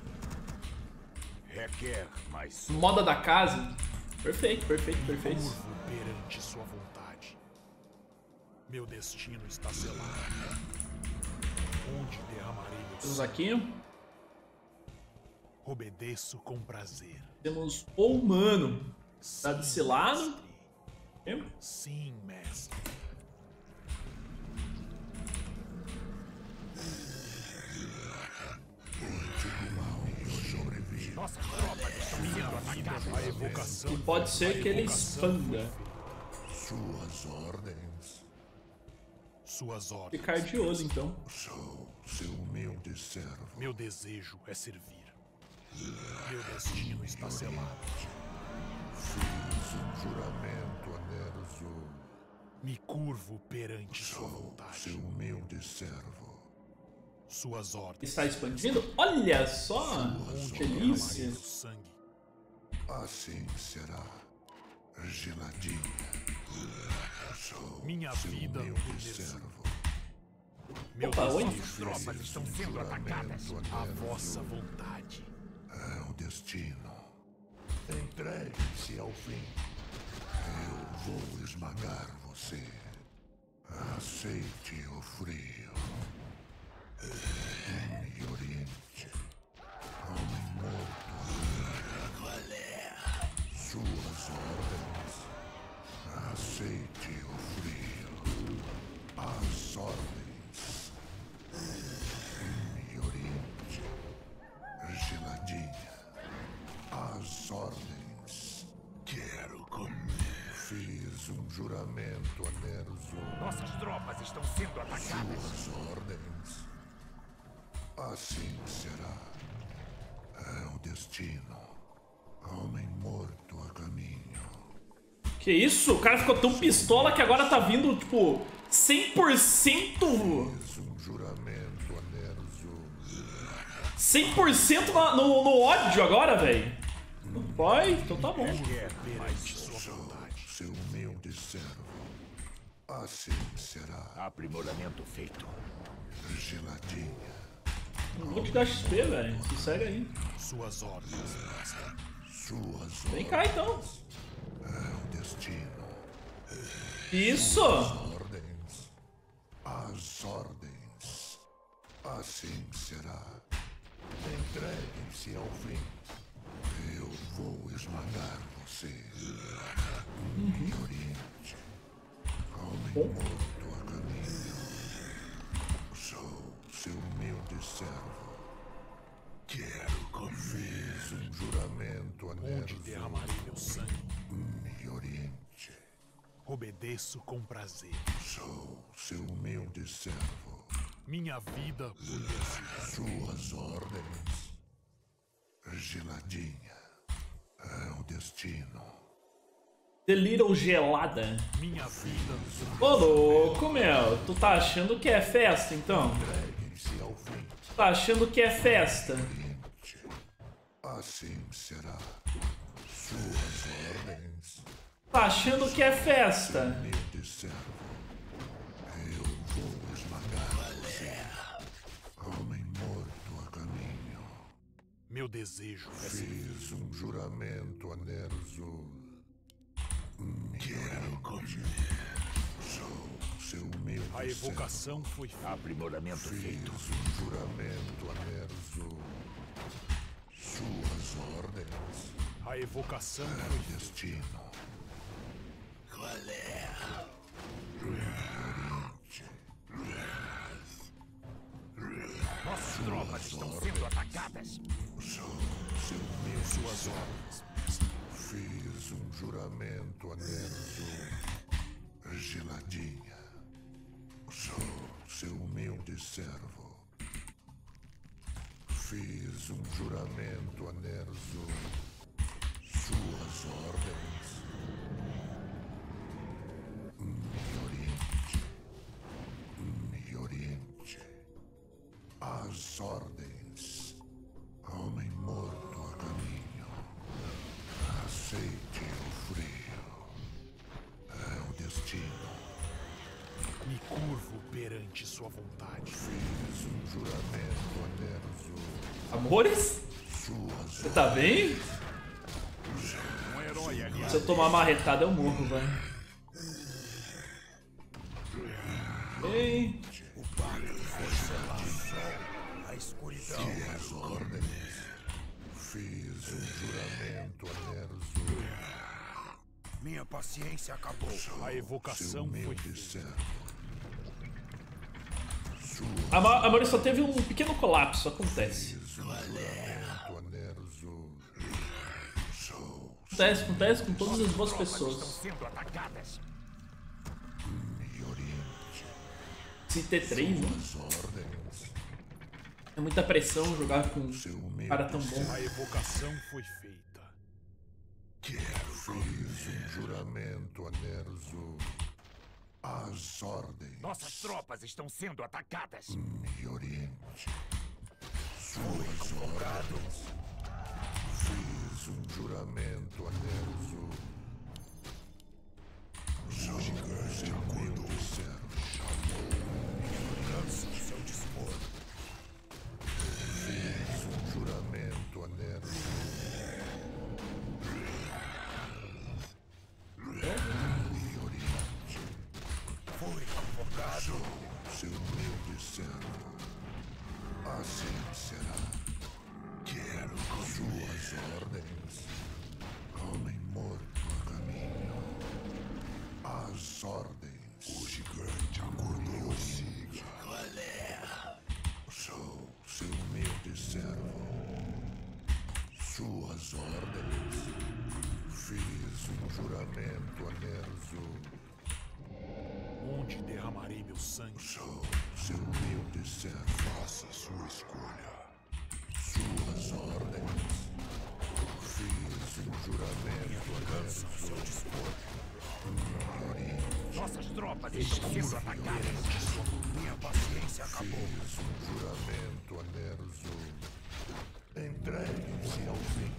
Requer mais som. Moda da casa. Perfeito, perfeito, perfeito. Curvo perante sua vontade. Meu destino está selado. Onde derramarei meu Temos sangue, aqui. Obedeço com prazer. Temos o humano. Tá desse lado. mestre. Sim, mestre. Nossas tropas estão sendo atacadas. A evocação. E pode ser que ele expanda. Suas ordens. Suas ordens. Ficar de olho, então. Sou seu humilde servo. Meu desejo é servir. Meu destino está selado. Fiz um juramento a Nerzo. Me curvo perante sua Sou vontade. seu humilde servo. Suas ordens. Está expandindo? Olha só! Delícia! Assim será. Geladinha. Sou Minha seu vida humilde servo. Meu Opa, oi? Tropas estão sendo atacadas. a vossa vontade. É o destino. Entregue-se ao fim. Eu vou esmagar você. Aceite o frio. Em Oriente. Que isso? O cara ficou tão pistola que agora tá vindo, tipo, 100%. Fiz um juramento a Nerzo. 100% na- no, no ódio agora, velho. Vai, então tá bom. Seu humilde servo. Assim será. Aprimoramento feito. Geladinha. Não vou te dar XP, velho. Sossega aí. Suas ordens, Vem cá então. Isso! ordens. As ordens. Assim será. Entreguem-se ao fim. Eu vou esmagar você. Em Oriente. Homem morto a caminho. Sou seu humilde servo. Quero comer. Fiz um juramento a Onde Nerzo. derramarei meu sangue. Obedeço com prazer. Sou seu humilde servo. Minha vida. Suas ordens. Geladinha. É o destino. The Little Gelada. Minha vida Ô louco, meu. Tu tá achando que é festa, então? Entreguem-se ao fim. Tu tá achando que é festa? Assim será. Suas ordens. Tá achando que é festa? Servo. Eu vou esmagar você. Homem morto a caminho. Meu desejo é. Fiz um juramento a Nerzo. Quero comer. Sou seu humilde A evocação foi feita. Aprimoramento feito. Fiz um juramento a Nerzo. Suas ordens. A evocação É foi o destino. Oriente. Nossas tropas estão sendo atacadas. Seguir suas ordens. Fiz um juramento a Nerzo. Geladinha. Sou seu humilde servo. Fiz um juramento a Nerzo. Suas ordens. As ordens. Homem morto a caminho. Aceite o frio. É o destino. Me curvo perante sua vontade. Fiz um juramento a Nerzo. Amores? Suas Você tá bem? Um. Se eu tomar uma marretada, eu morro, velho. A evocação Seu foi feita. servo. Ama- Amores só teve um pequeno colapso, acontece. A Acontece, acontece com todas as boas pessoas. Se T3, né? É muita pressão jogar com um cara tão bom. A evocação foi feita. Fiz um juramento a Nerzo. As ordens. Nossas tropas estão sendo atacadas. Me oriente. Suas ordens. Fiz um juramento a Nerzo. Sou seu humilde servo. As ordens. O gigante acordou. Siga. Sou seu humilde servo. Suas ordens. Fiz um juramento a Nerzo. Onde derramarei meu sangue? Sou seu humilde servo. Faça sua escolha. Suas ordens. Fiz um juramento a Vingança ao seu dispor. Nossas tropas estão sendo atacadas. Minha paciência acabou. Um juramento a Nerzo. Entregue-se ao fim.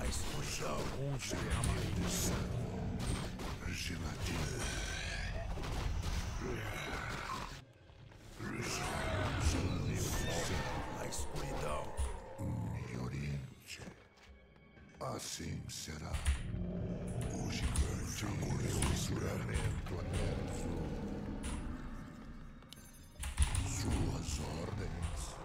A escuridão. Onde derramarei sangue? Geladinha. A escuridão. Assim será. O gigante acordou o juramento a Nerzo. Suas ordens.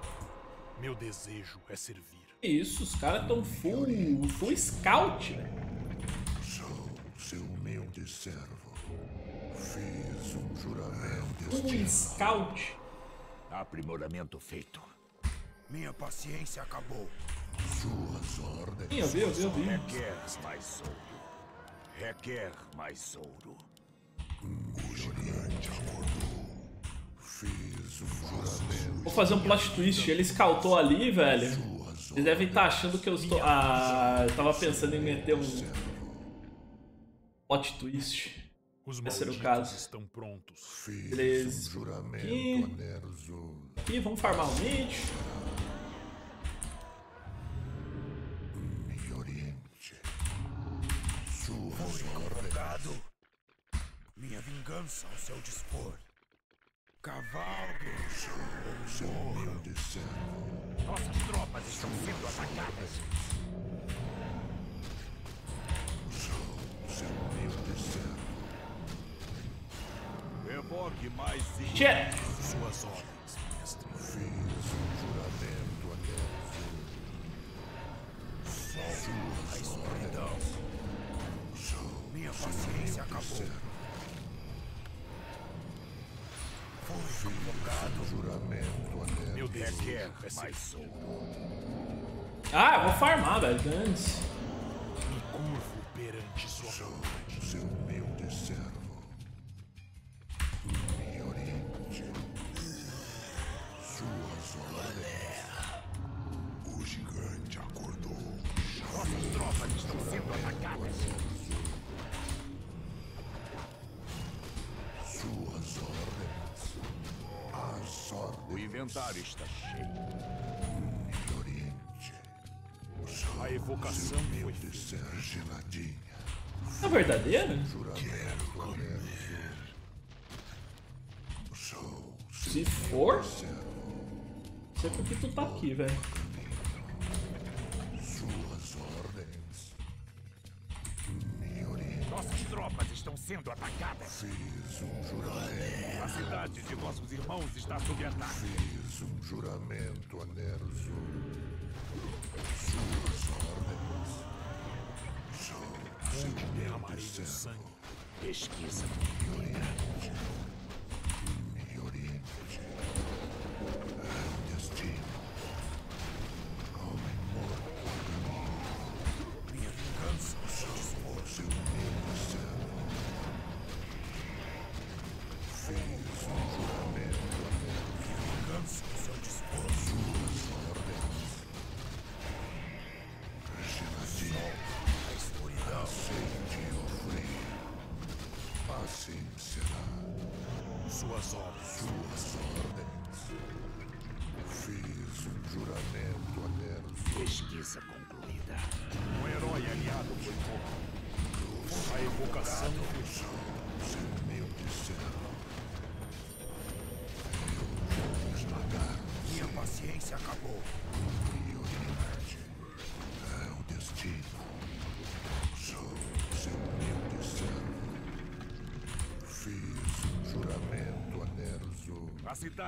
Meu desejo é servir. Isso, os caras tão full, full scout, né? Sou seu humilde servo. Fiz um juramento. Full scout. Aprimoramento feito. Minha paciência acabou. Suas ordens. Sim, eu vi, eu vi, eu vi. Requer mais ouro. Requer mais ouro. O gigante acordou. Fiz um juramento. Vou fazer um plot twist. Ele scoutou ali, velho. Eles devem estar achando que eu estou. Ah, eu tava pensando em meter um plot twist. Os o malditos caso. estão prontos. Fiz Beleza. um juramento Nerzo. Aqui, vamos farmar um mid. Ordens. Convocado. Minha vingança ao seu dispor. Cavalgue. Seu servo. Nossas tropas estão sendo atacadas. Seu humilde servo. Evoque mais. Tchê! Suas ordens, mestre. Fiz um juramento a Nerzo. A escuridão. Minha paciência acabou. Invocado juramento Meu desejo Requer é mais solto. Ah, vou farmar, velho. Antes. Me curvo perante sua Sou vontade. seu humilde servo. Inventário está cheio. Oriente. A evocação foi De ser geladinha. É verdadeiro? Juramento honesto. Sou Se for, sei por que tu tá aqui, velho. Sendo atacadas. Fiz um juramento. A cidade de nossos irmãos está sob ataque. Fiz um juramento a Nerzo. Suas ordens. Derramarei meu sangue. Pesquisa. me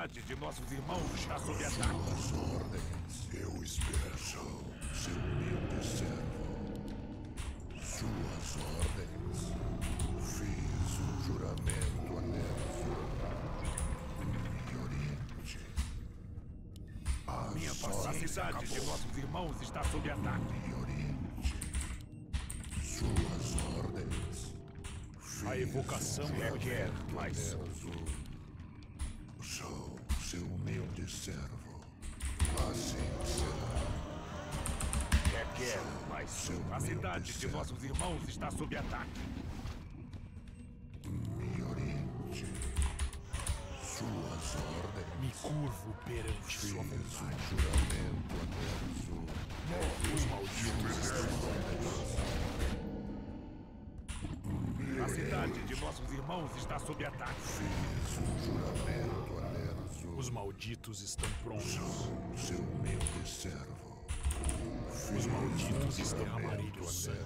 Cidade de nossos irmãos está sob ataque. Suas ordens. Eu espero. Sou seu humilde servo. Suas ordens. Fiz um juramento a Nerzo. Me oriente. Minha A cidade de nossos irmãos está sob ataque. Me oriente. Suas ordens. A evocação requer mais Nerzo. Humilde servo. Assim será. Requer mais Seu A cidade de servo. nossos irmãos está sob ataque. Me oriente. Suas ordens. Me curvo perante sua Fiz um vontade. juramento a Nerzo. Os malditos estão A cidade de nossos irmãos está sob ataque. Fiz um juramento. Os malditos estão prontos. Sou seu humilde servo. Os malditos derramarei meu sangue.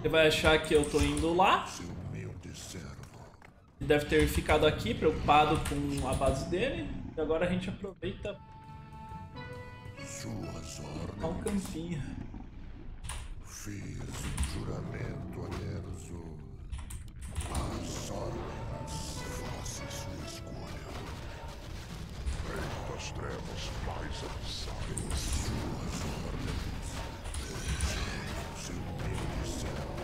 Ele vai achar que eu tô indo lá. Ele deve ter ficado aqui preocupado com a base dele. E agora a gente aproveita Suas pra um ordens. campinho. Fiz um juramento a Nerzo. As ordens. Reino das trevas mais avançadas. Suas ordens. Seu humilde servo.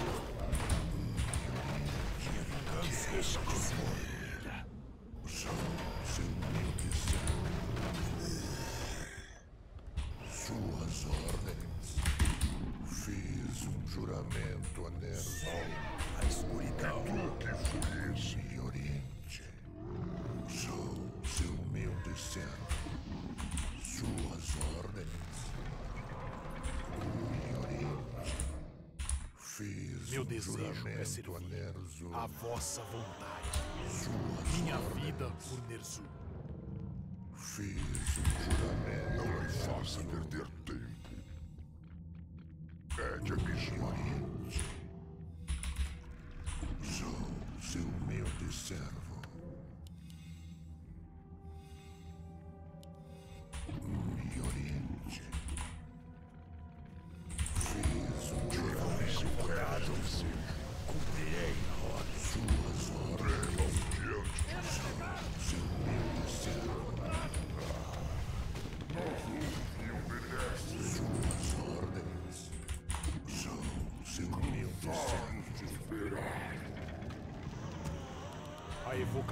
Minha vingança vossa vontade. Suas Minha ordens. vida por Nerzu. Fiz um juramento. Não me faça perder tempo. Pede a oriente. Sou seu humilde servo.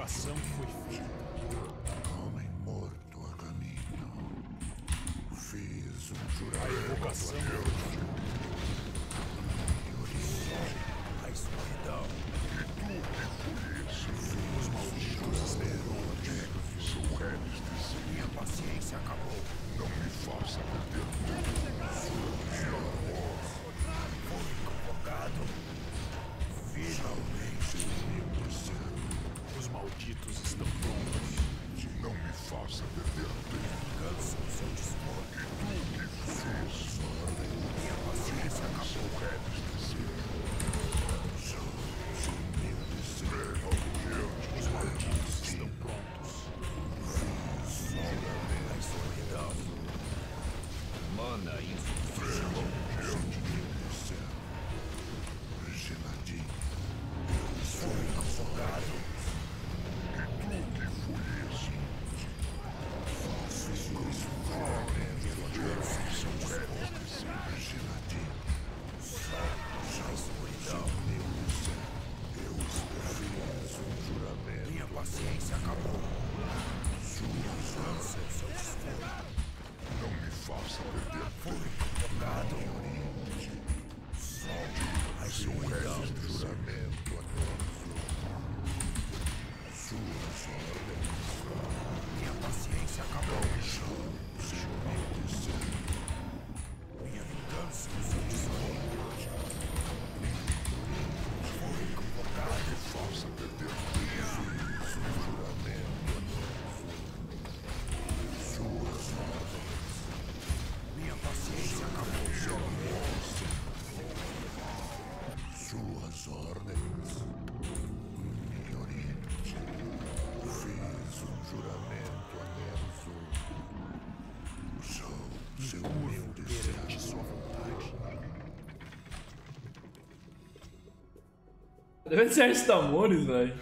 A Deve ser Arstamores, velho.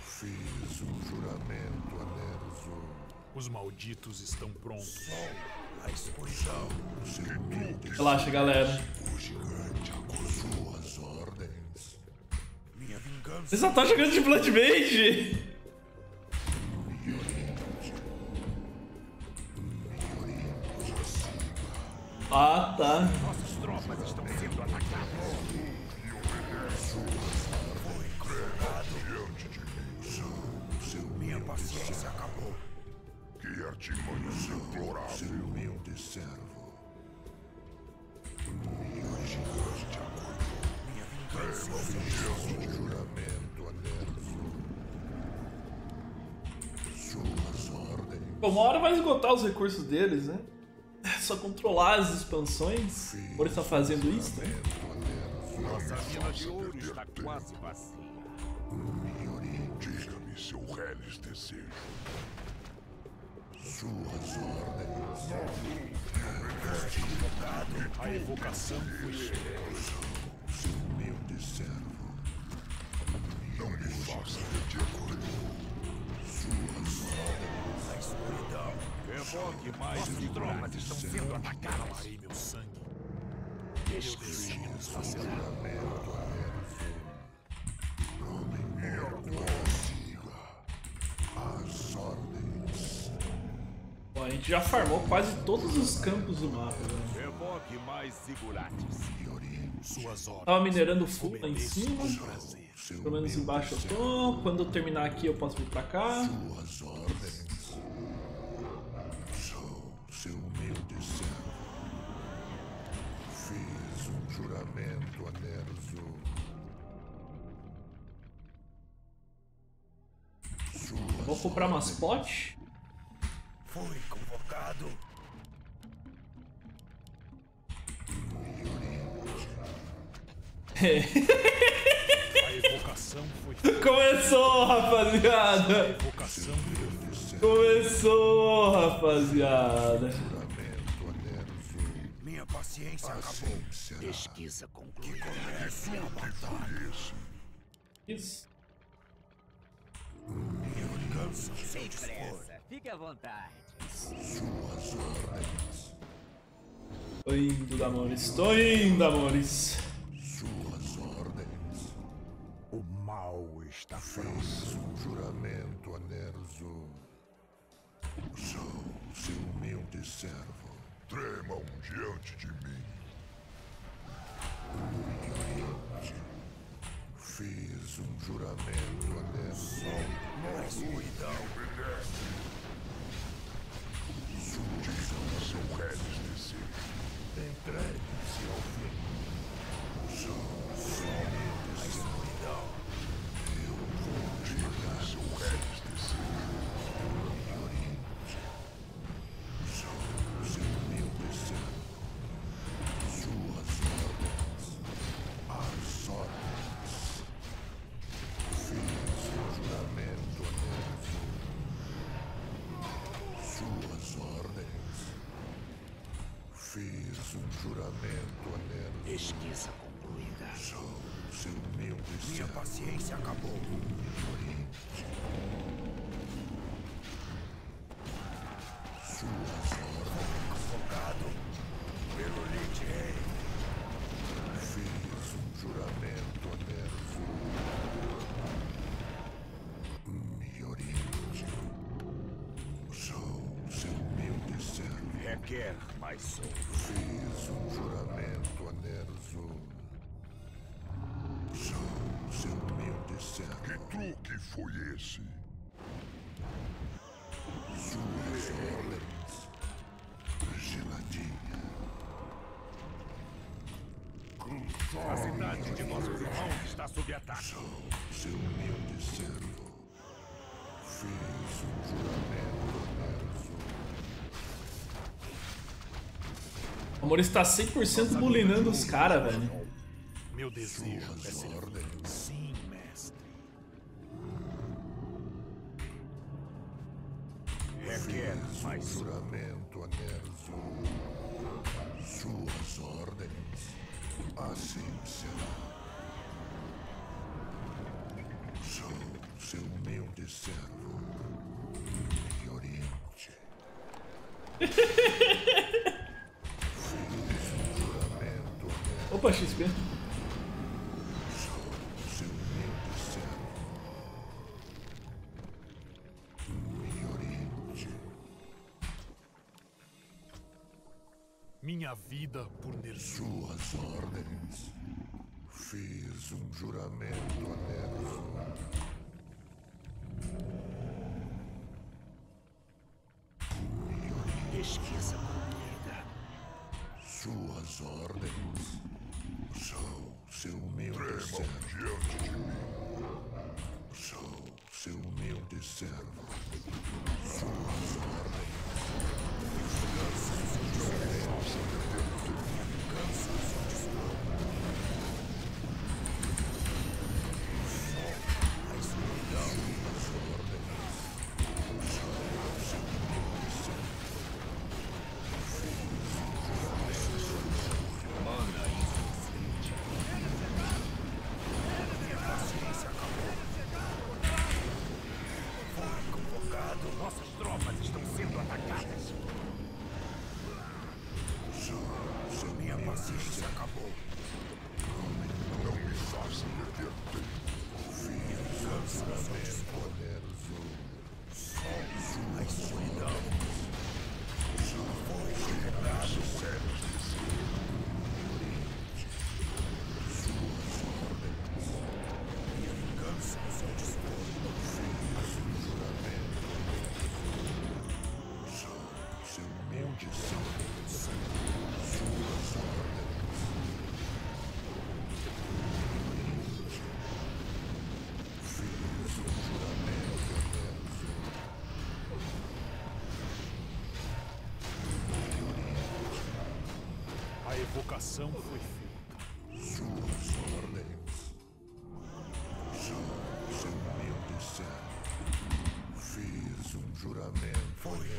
Fiz um juramento a Nerzo. Os malditos estão prontos. A. Seu meu desejo. Relaxa, galera. O gigante acusou as ordens. Minha vingança. Você só tá jogando de Blood Mage? Ah, tá. Deplorável. Seu meu servo. Meu gigante acordou. Minha vingança. Fiz um juramento a. Suas ordens. Bom, uma hora vai esgotar os recursos deles, né? É só controlar as expansões. Por ele tá fazendo isso, né? Nossa mina de ouro está quase vazia. Me oriente. Diga-me seu reles desejo. Suas ordens. A evocação foi. Seu meu deservo. Não me faça pedir Suas ordens. A escuridão. Evoque mais Nossas tropas estão sendo atacadas. Derramarei meu sangue. Destino selado. juramento a Nervo. Homem morto. Siga. As ordens. Bom, a gente já farmou quase todos os campos do mapa, né? Evoque mais zigurates. Tava minerando full lá em cima. Pelo menos embaixo eu tô. Quando eu terminar aqui eu posso vir pra cá. Suas ordens. Sou seu. Fiz um juramento a Nerzo. Vou comprar umas potes. Foi convocado. (laughs) A evocação foi. Começou, A rapaziada! evocação. Começou, rapaziada! Minha paciência acabou. Pesquisa concluída. comece a batalha. Isso. Minha vingança. Sem pressa, fique à vontade. Suas ordens. Tô indo, amores. Tô indo, amores. Suas ordens. O mal está Fiz um juramento a Nerzo. Sou seu humilde servo. Tremam diante de mim. Fiz um juramento a Nerzo. Mais cuidado. Surgirão seu redes descer. Entregue-se O Amor está 100% bulinando os caras, velho. Meu desejo é ser. Sim, mestre. Requer Fiz um mais juramento a Nerzo. Suas ordens. Assim será. Sou seu humilde servo. Me oriente. (laughs) Fiz um juramento a Nerzo. Opa, XP. Minha vida por Nerzu. Suas ordens. Fiz um juramento a Nerzo. Pesquisa concluída. Suas ordens. Diante de mim. Sou seu humilde servo.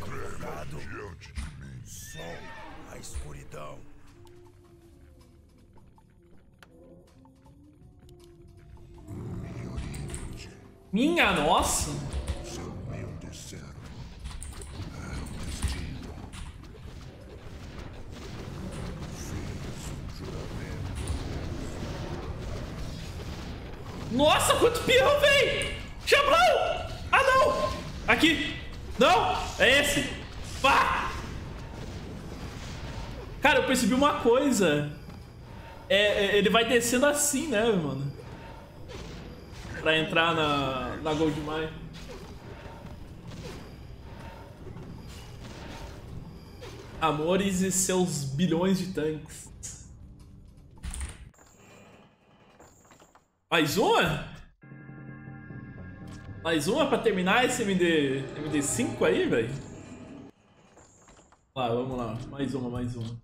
Convocado. diante de mim. Sol. A escuridão. Minha nossa! Seu humilde servo. É o destino. Fiz um juramento. Nossa, quanto peão, véi! Chablão! Ah, não! Aqui! Não! É esse! Pá! Cara, eu percebi uma coisa. É, é, ele vai descendo assim, né, mano? Pra entrar na, na Gold Mine. Amores e seus bilhões de tanques. Mais uma? Mais uma pra terminar esse MD, MD5 aí, velho? Lá, vamos lá. Mais uma, mais uma.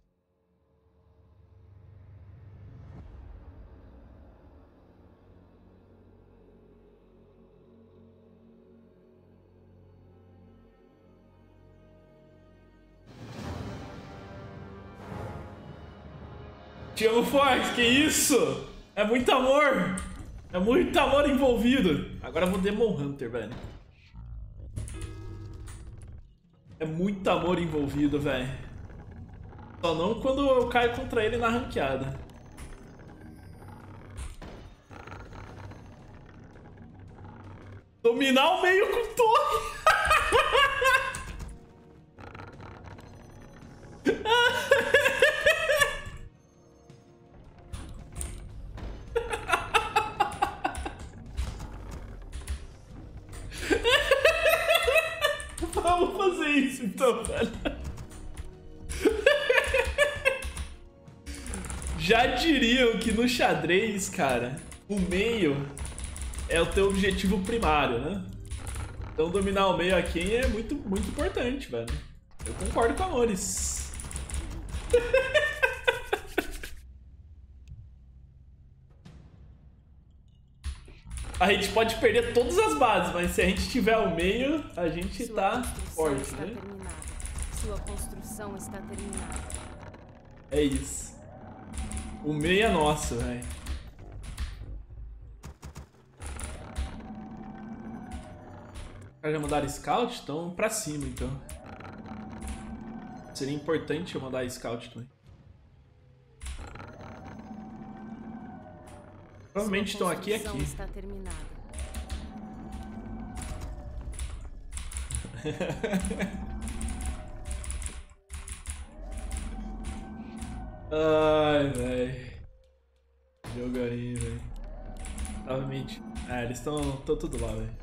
Te amo forte, que isso? É muito amor! É muito amor envolvido! Agora eu vou Demon Hunter, velho. É muito amor envolvido, velho. Só não quando eu caio contra ele na ranqueada. Dominar o meio com torre! Que no xadrez, cara, o meio é o teu objetivo primário, né? Então dominar o meio aqui é muito, muito importante, velho. Eu concordo com a Amores. (laughs) A gente pode perder todas as bases, mas se a gente tiver o meio, a gente Sua tá forte, né? terminada. Sua construção está terminada. É isso. O meio é nosso, velho. Os caras já mandaram scout? Então pra cima, então. Seria importante eu mandar scout também. Provavelmente estão aqui e aqui. está terminada. (laughs) Ai, velho. Jogarinho, velho. Provavelmente. Ah, eles estão tudo lá, velho.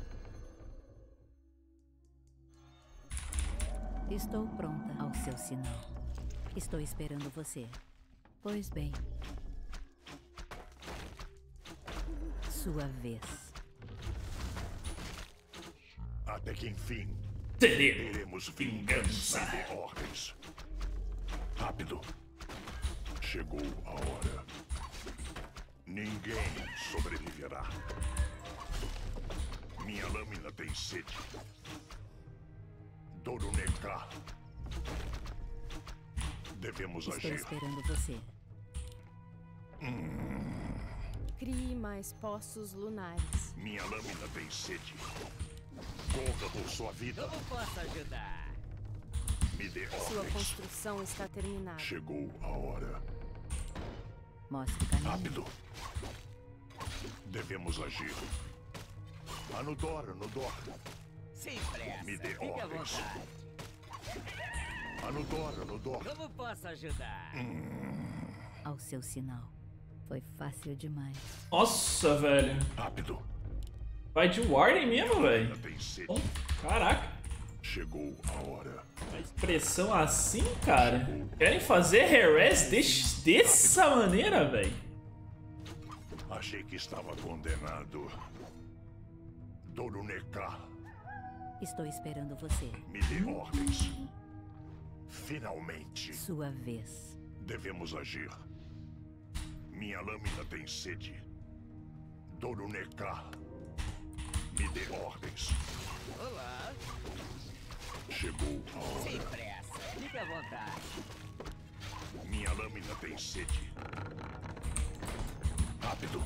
Estou pronta ao seu sinal. Estou esperando você. Pois bem. Sua vez. Até que enfim Teremos teremos vingança de ordens. Rápido. Chegou a hora. Ninguém sobreviverá. Minha lâmina tem sede. Dorunekar. Devemos Estou agir. esperando você. Crie mais poços lunares. Minha lâmina tem sede. Corra por sua vida. Como posso ajudar? Me dê Sua ordens. construção está terminada. Chegou a hora. Mostre o caminho. Rápido. Devemos agir. Anudor, Anudor. Sem pressa. Me dê Fique à ordens. vontade. Anudor, Anudor. Como posso ajudar? Ao seu sinal. Foi fácil demais. Nossa, velho. Rápido. Vai de Warden mesmo, velho. Caraca. Chegou a hora. A expressão assim, cara. Querem fazer harass desse, dessa maneira, velho? Achei que estava condenado. Dorunekar, Estou esperando você. me dê ordens. Finalmente, Sua vez. devemos agir. Minha lâmina tem sede. Dorunekar, me dê ordens. Fique à vontade. Minha lâmina tem sede. Rápido.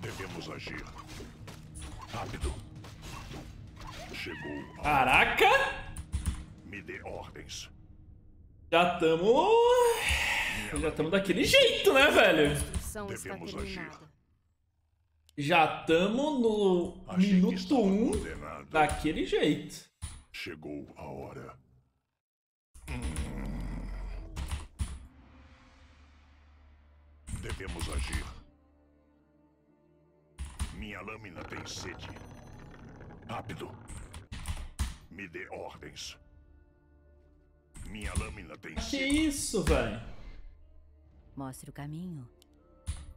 Devemos agir. Rápido. Chegou a Caraca! Me dê ordens. Já tamo. Já tamo daquele jeito, né, velho? Devemos agir. Já tamo no Achei minuto estava 1 condenado. daquele jeito. Chegou a hora. Devemos agir. Minha lâmina tem sede. Rápido. Me dê ordens. Minha lâmina tem Que sede. isso, velho? Mostre o caminho.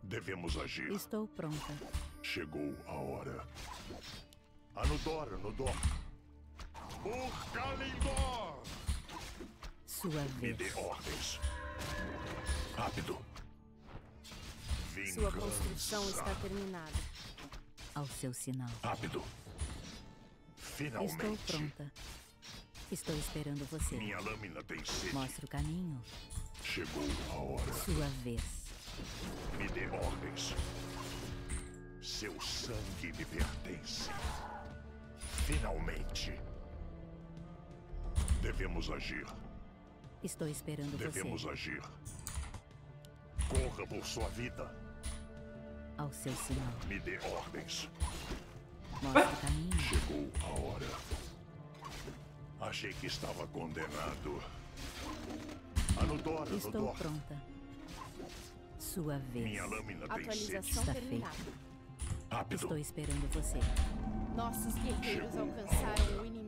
Devemos agir. Estou pronta. Chegou a hora. Anudor, Anudor. Por Kalindor! Sua Me dê vez. ordens. Rápido. Sua Vingança. construção está terminada. Ao seu sinal. Rápido. Finalmente. Estou pronta. Estou esperando você. Minha lâmina tem sede. Mostre o caminho. Chegou a hora. Sua vez. Me dê ordens. Seu sangue me pertence. Finalmente. Devemos agir. Estou esperando Devemos você. agir. Corra por sua vida. Ao seu sinal. Me dê ordens. Mostre o caminho. Chegou a hora. Achei que estava condenado. Anudor, Estou Anudor. pronta. Sua vez. Minha lâmina tem. Atualização Está terminada. Rápido. Estou esperando você. Nossos guerreiros Chegou alcançaram o inimigo.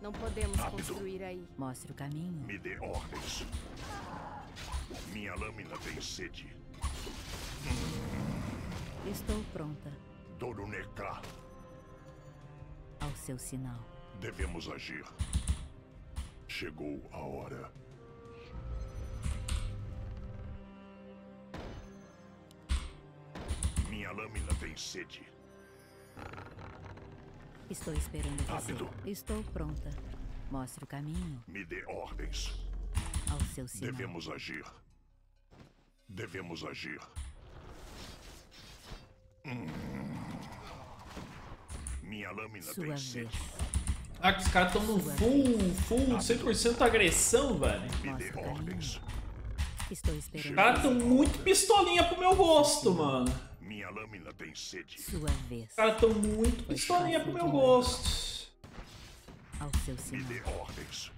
Não podemos Rápido. construir aí. Mostre o caminho. Me dê ordens. Minha lâmina tem sede. Estou pronta. Doruneká. Ao seu sinal. Devemos agir. Chegou a hora. Minha lâmina tem sede. Estou esperando você. Rápido. Estou pronta. Mostre o caminho. Me dê ordens. Ao seu sinal. Devemos agir. Devemos agir. Hum. Minha lâmina Sua tem vez. sede. Ah, que os caras estão no full, full 100% agressão, velho. Me dê ordens. Estou esperando Os caras estão muito pistolinha pro meu gosto, mano. Minha lâmina tem sede. Sua vez. Os caras estão muito pistolinha pro meu gosto. Ao seu Me sinal. dê ordens.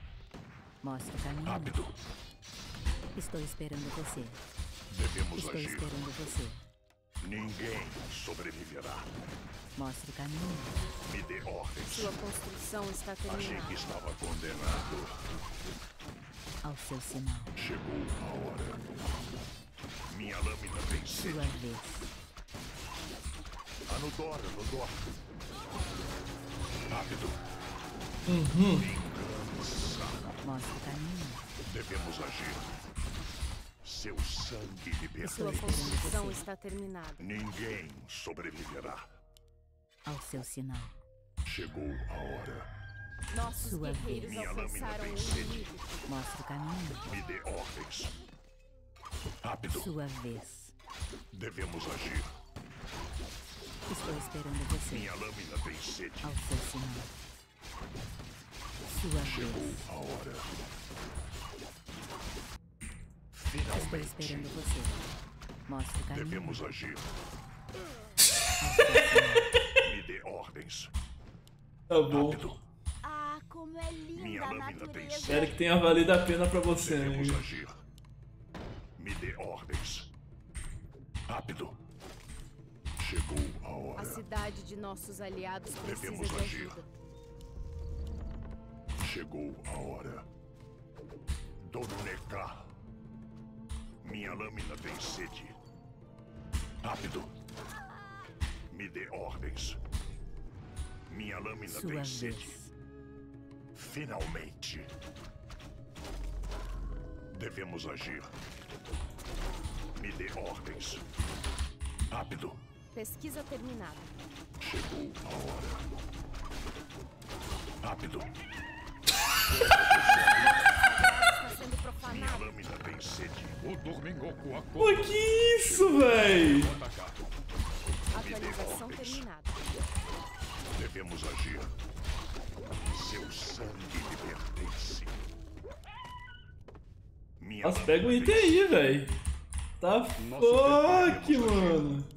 Mostre o caminho. Rápido. Estou esperando você. Devemos Estou agir. esperando você. Ninguém sobreviverá. Mostre o caminho. Me dê ordens. Sua construção está Achei que terminada. estava condenado. Ao seu sinal. Chegou a hora. Minha lâmina tem sede. Sua vez. Anudor, Anudor. Rápido. Mostre o caminho. Devemos agir. Seu sangue me Sua construção está terminada. Ninguém sobreviverá. Ao seu sinal. Chegou a hora. Nossos Sua guerreiros Minha lâmina alcançaram o inimigo. Mostre o caminho. Me dê ordens. Rápido. Sua vez. Devemos agir. Estou esperando você. Minha lâmina tem sede. Ao seu sinal. Sua Chegou vez. a hora. Estou Finalmente. esperando você. Mostre o caminho. Devemos agir. Me dê ordens. Tá bom. Rápido. Ah, como é linda Minha lâmina tem natureza. Espero que tenha valido a pena pra você, Devemos amigo. agir. Me dê ordens. Rápido. Chegou a cidade de nossos aliados precisa Devemos de agir. ajuda. Chegou a hora. Doruneká. Minha lâmina tem sede. Rápido. Me dê ordens. Minha lâmina Sua tem sede. vez. Finalmente. Devemos agir. Me dê ordens. Rápido. Pesquisa terminada. Chegou a hora. Rápido. Minha lâmina tem sede. O Dormingoku Pô, que isso, véi? Atualização terminada. Devemos agir. Seu sangue me pertence. Minha Nossa, pega um tem item aí, véi. Tá fuck, agir. mano.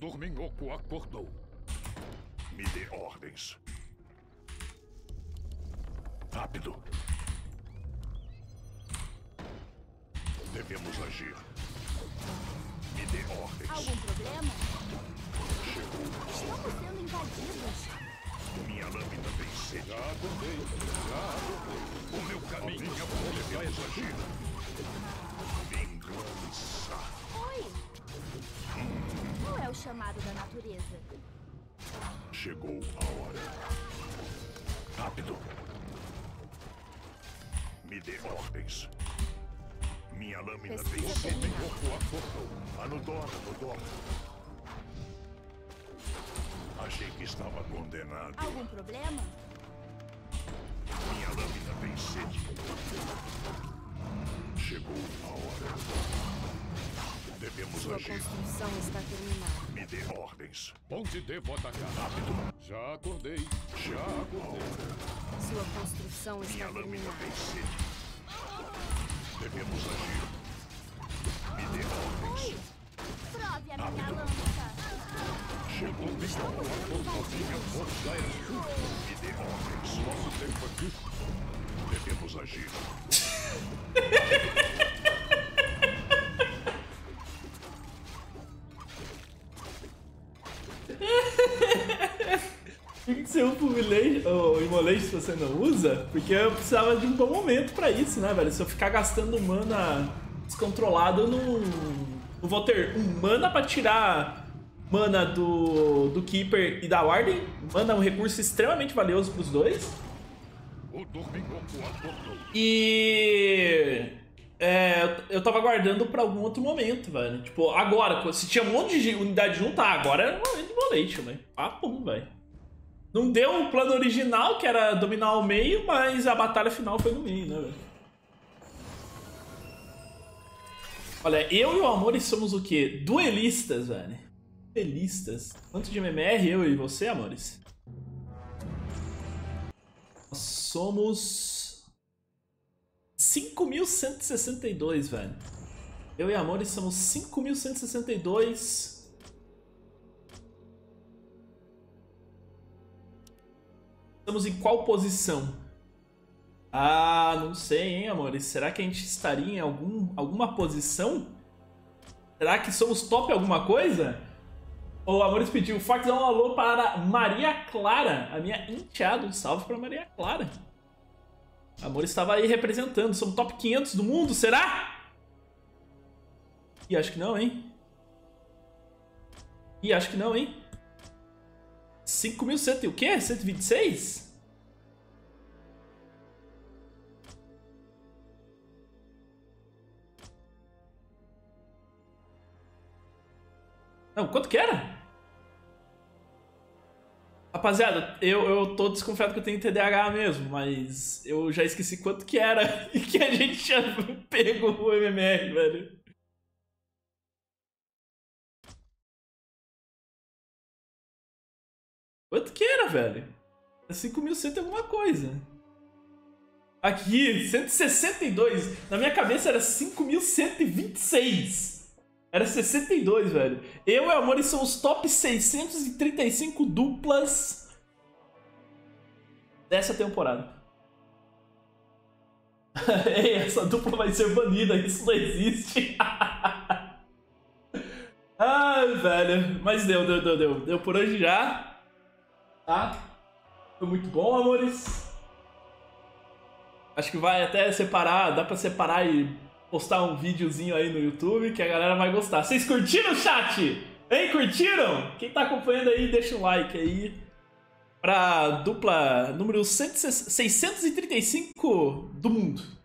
Dorminhoco acordou. Me dê ordens. Rápido. Devemos agir. Me dê ordens. Algum problema? Chegou. Estamos sendo invadidos. Minha lâmina tem sede. Já acordei. Já acordei. O meu caminho. voz vai Devemos agir. Vingança. Oi. Qual é o chamado da natureza? Chegou a hora. Rápido. Me dê ordens. Minha lâmina tem Pesquisa sede. terminada. acordou. Anudora, Anudora. Achei que estava condenado. Algum problema? Minha lâmina tem sede. Chegou a hora. Devemos Sua agir. construção está terminada. Me dê ordens. Onde devo atacar? Rápido. Já acordei. Já acordei. Sua construção está Minha lâmina terminada. tem sede. Devemos agir. Me dê ordens. Oi. Prove a minha lâmpada. Chegou minha hora. Minha já é. Me dê ordens. Nosso tempo aqui. Devemos agir. (laughs) Tem que ser um Pumilation ou Immolation se você não usa, porque eu precisava de um bom momento pra isso, né, velho? Se eu ficar gastando mana descontrolado, eu não, não vou ter um mana pra tirar mana do, do Keeper e da Warden. Mana é um recurso extremamente valioso pros dois. O. E. É, eu- tava guardando pra algum outro momento, velho. Tipo, agora, se tinha um monte de unidade junto, ah, agora era uma Immolation, velho. Papum, velho. Não deu o plano original, que era dominar o meio, mas a batalha final foi no meio, né, velho? Olha, eu e o Amores somos o quê? Duelistas, velho. Duelistas. Quanto de MMR eu e você, Amores? Nós somos 5.162, velho. Eu e Amores somos 5.162. Estamos em qual posição? Ah, não sei, hein, amores? Será que a gente estaria em algum, alguma posição? Será que somos top alguma coisa? O Amores pediu, Fox um alô para Maria Clara, a minha enteada. Um salve para Maria Clara. Amor estava aí representando. Somos top 500 do mundo, será? Ih, acho que não, hein? Ih, acho que não, hein? 5.100 e o quê? 126? Não, quanto que era? Rapaziada, eu, eu tô desconfiado que eu tenho TDAH mesmo, mas eu já esqueci quanto que era (laughs) e que a gente tinha pego o MMR, velho. Quanto que era, velho? É 5.100 e alguma coisa. Aqui, 162. Na minha cabeça era 5.126. Era 62, velho. Eu e a Amori são os top 635 duplas dessa temporada. (laughs) Ei, essa dupla vai ser banida, isso não existe. (laughs) Ai, velho. Mas deu, deu, deu, deu. Deu por hoje já. Tá? Foi muito bom, amores. Acho que vai até separar, dá pra separar e postar um videozinho aí no YouTube que a galera vai gostar. Vocês curtiram o chat? Hein, curtiram? Quem tá acompanhando aí, deixa um like aí. Pra dupla número 100 635 do mundo.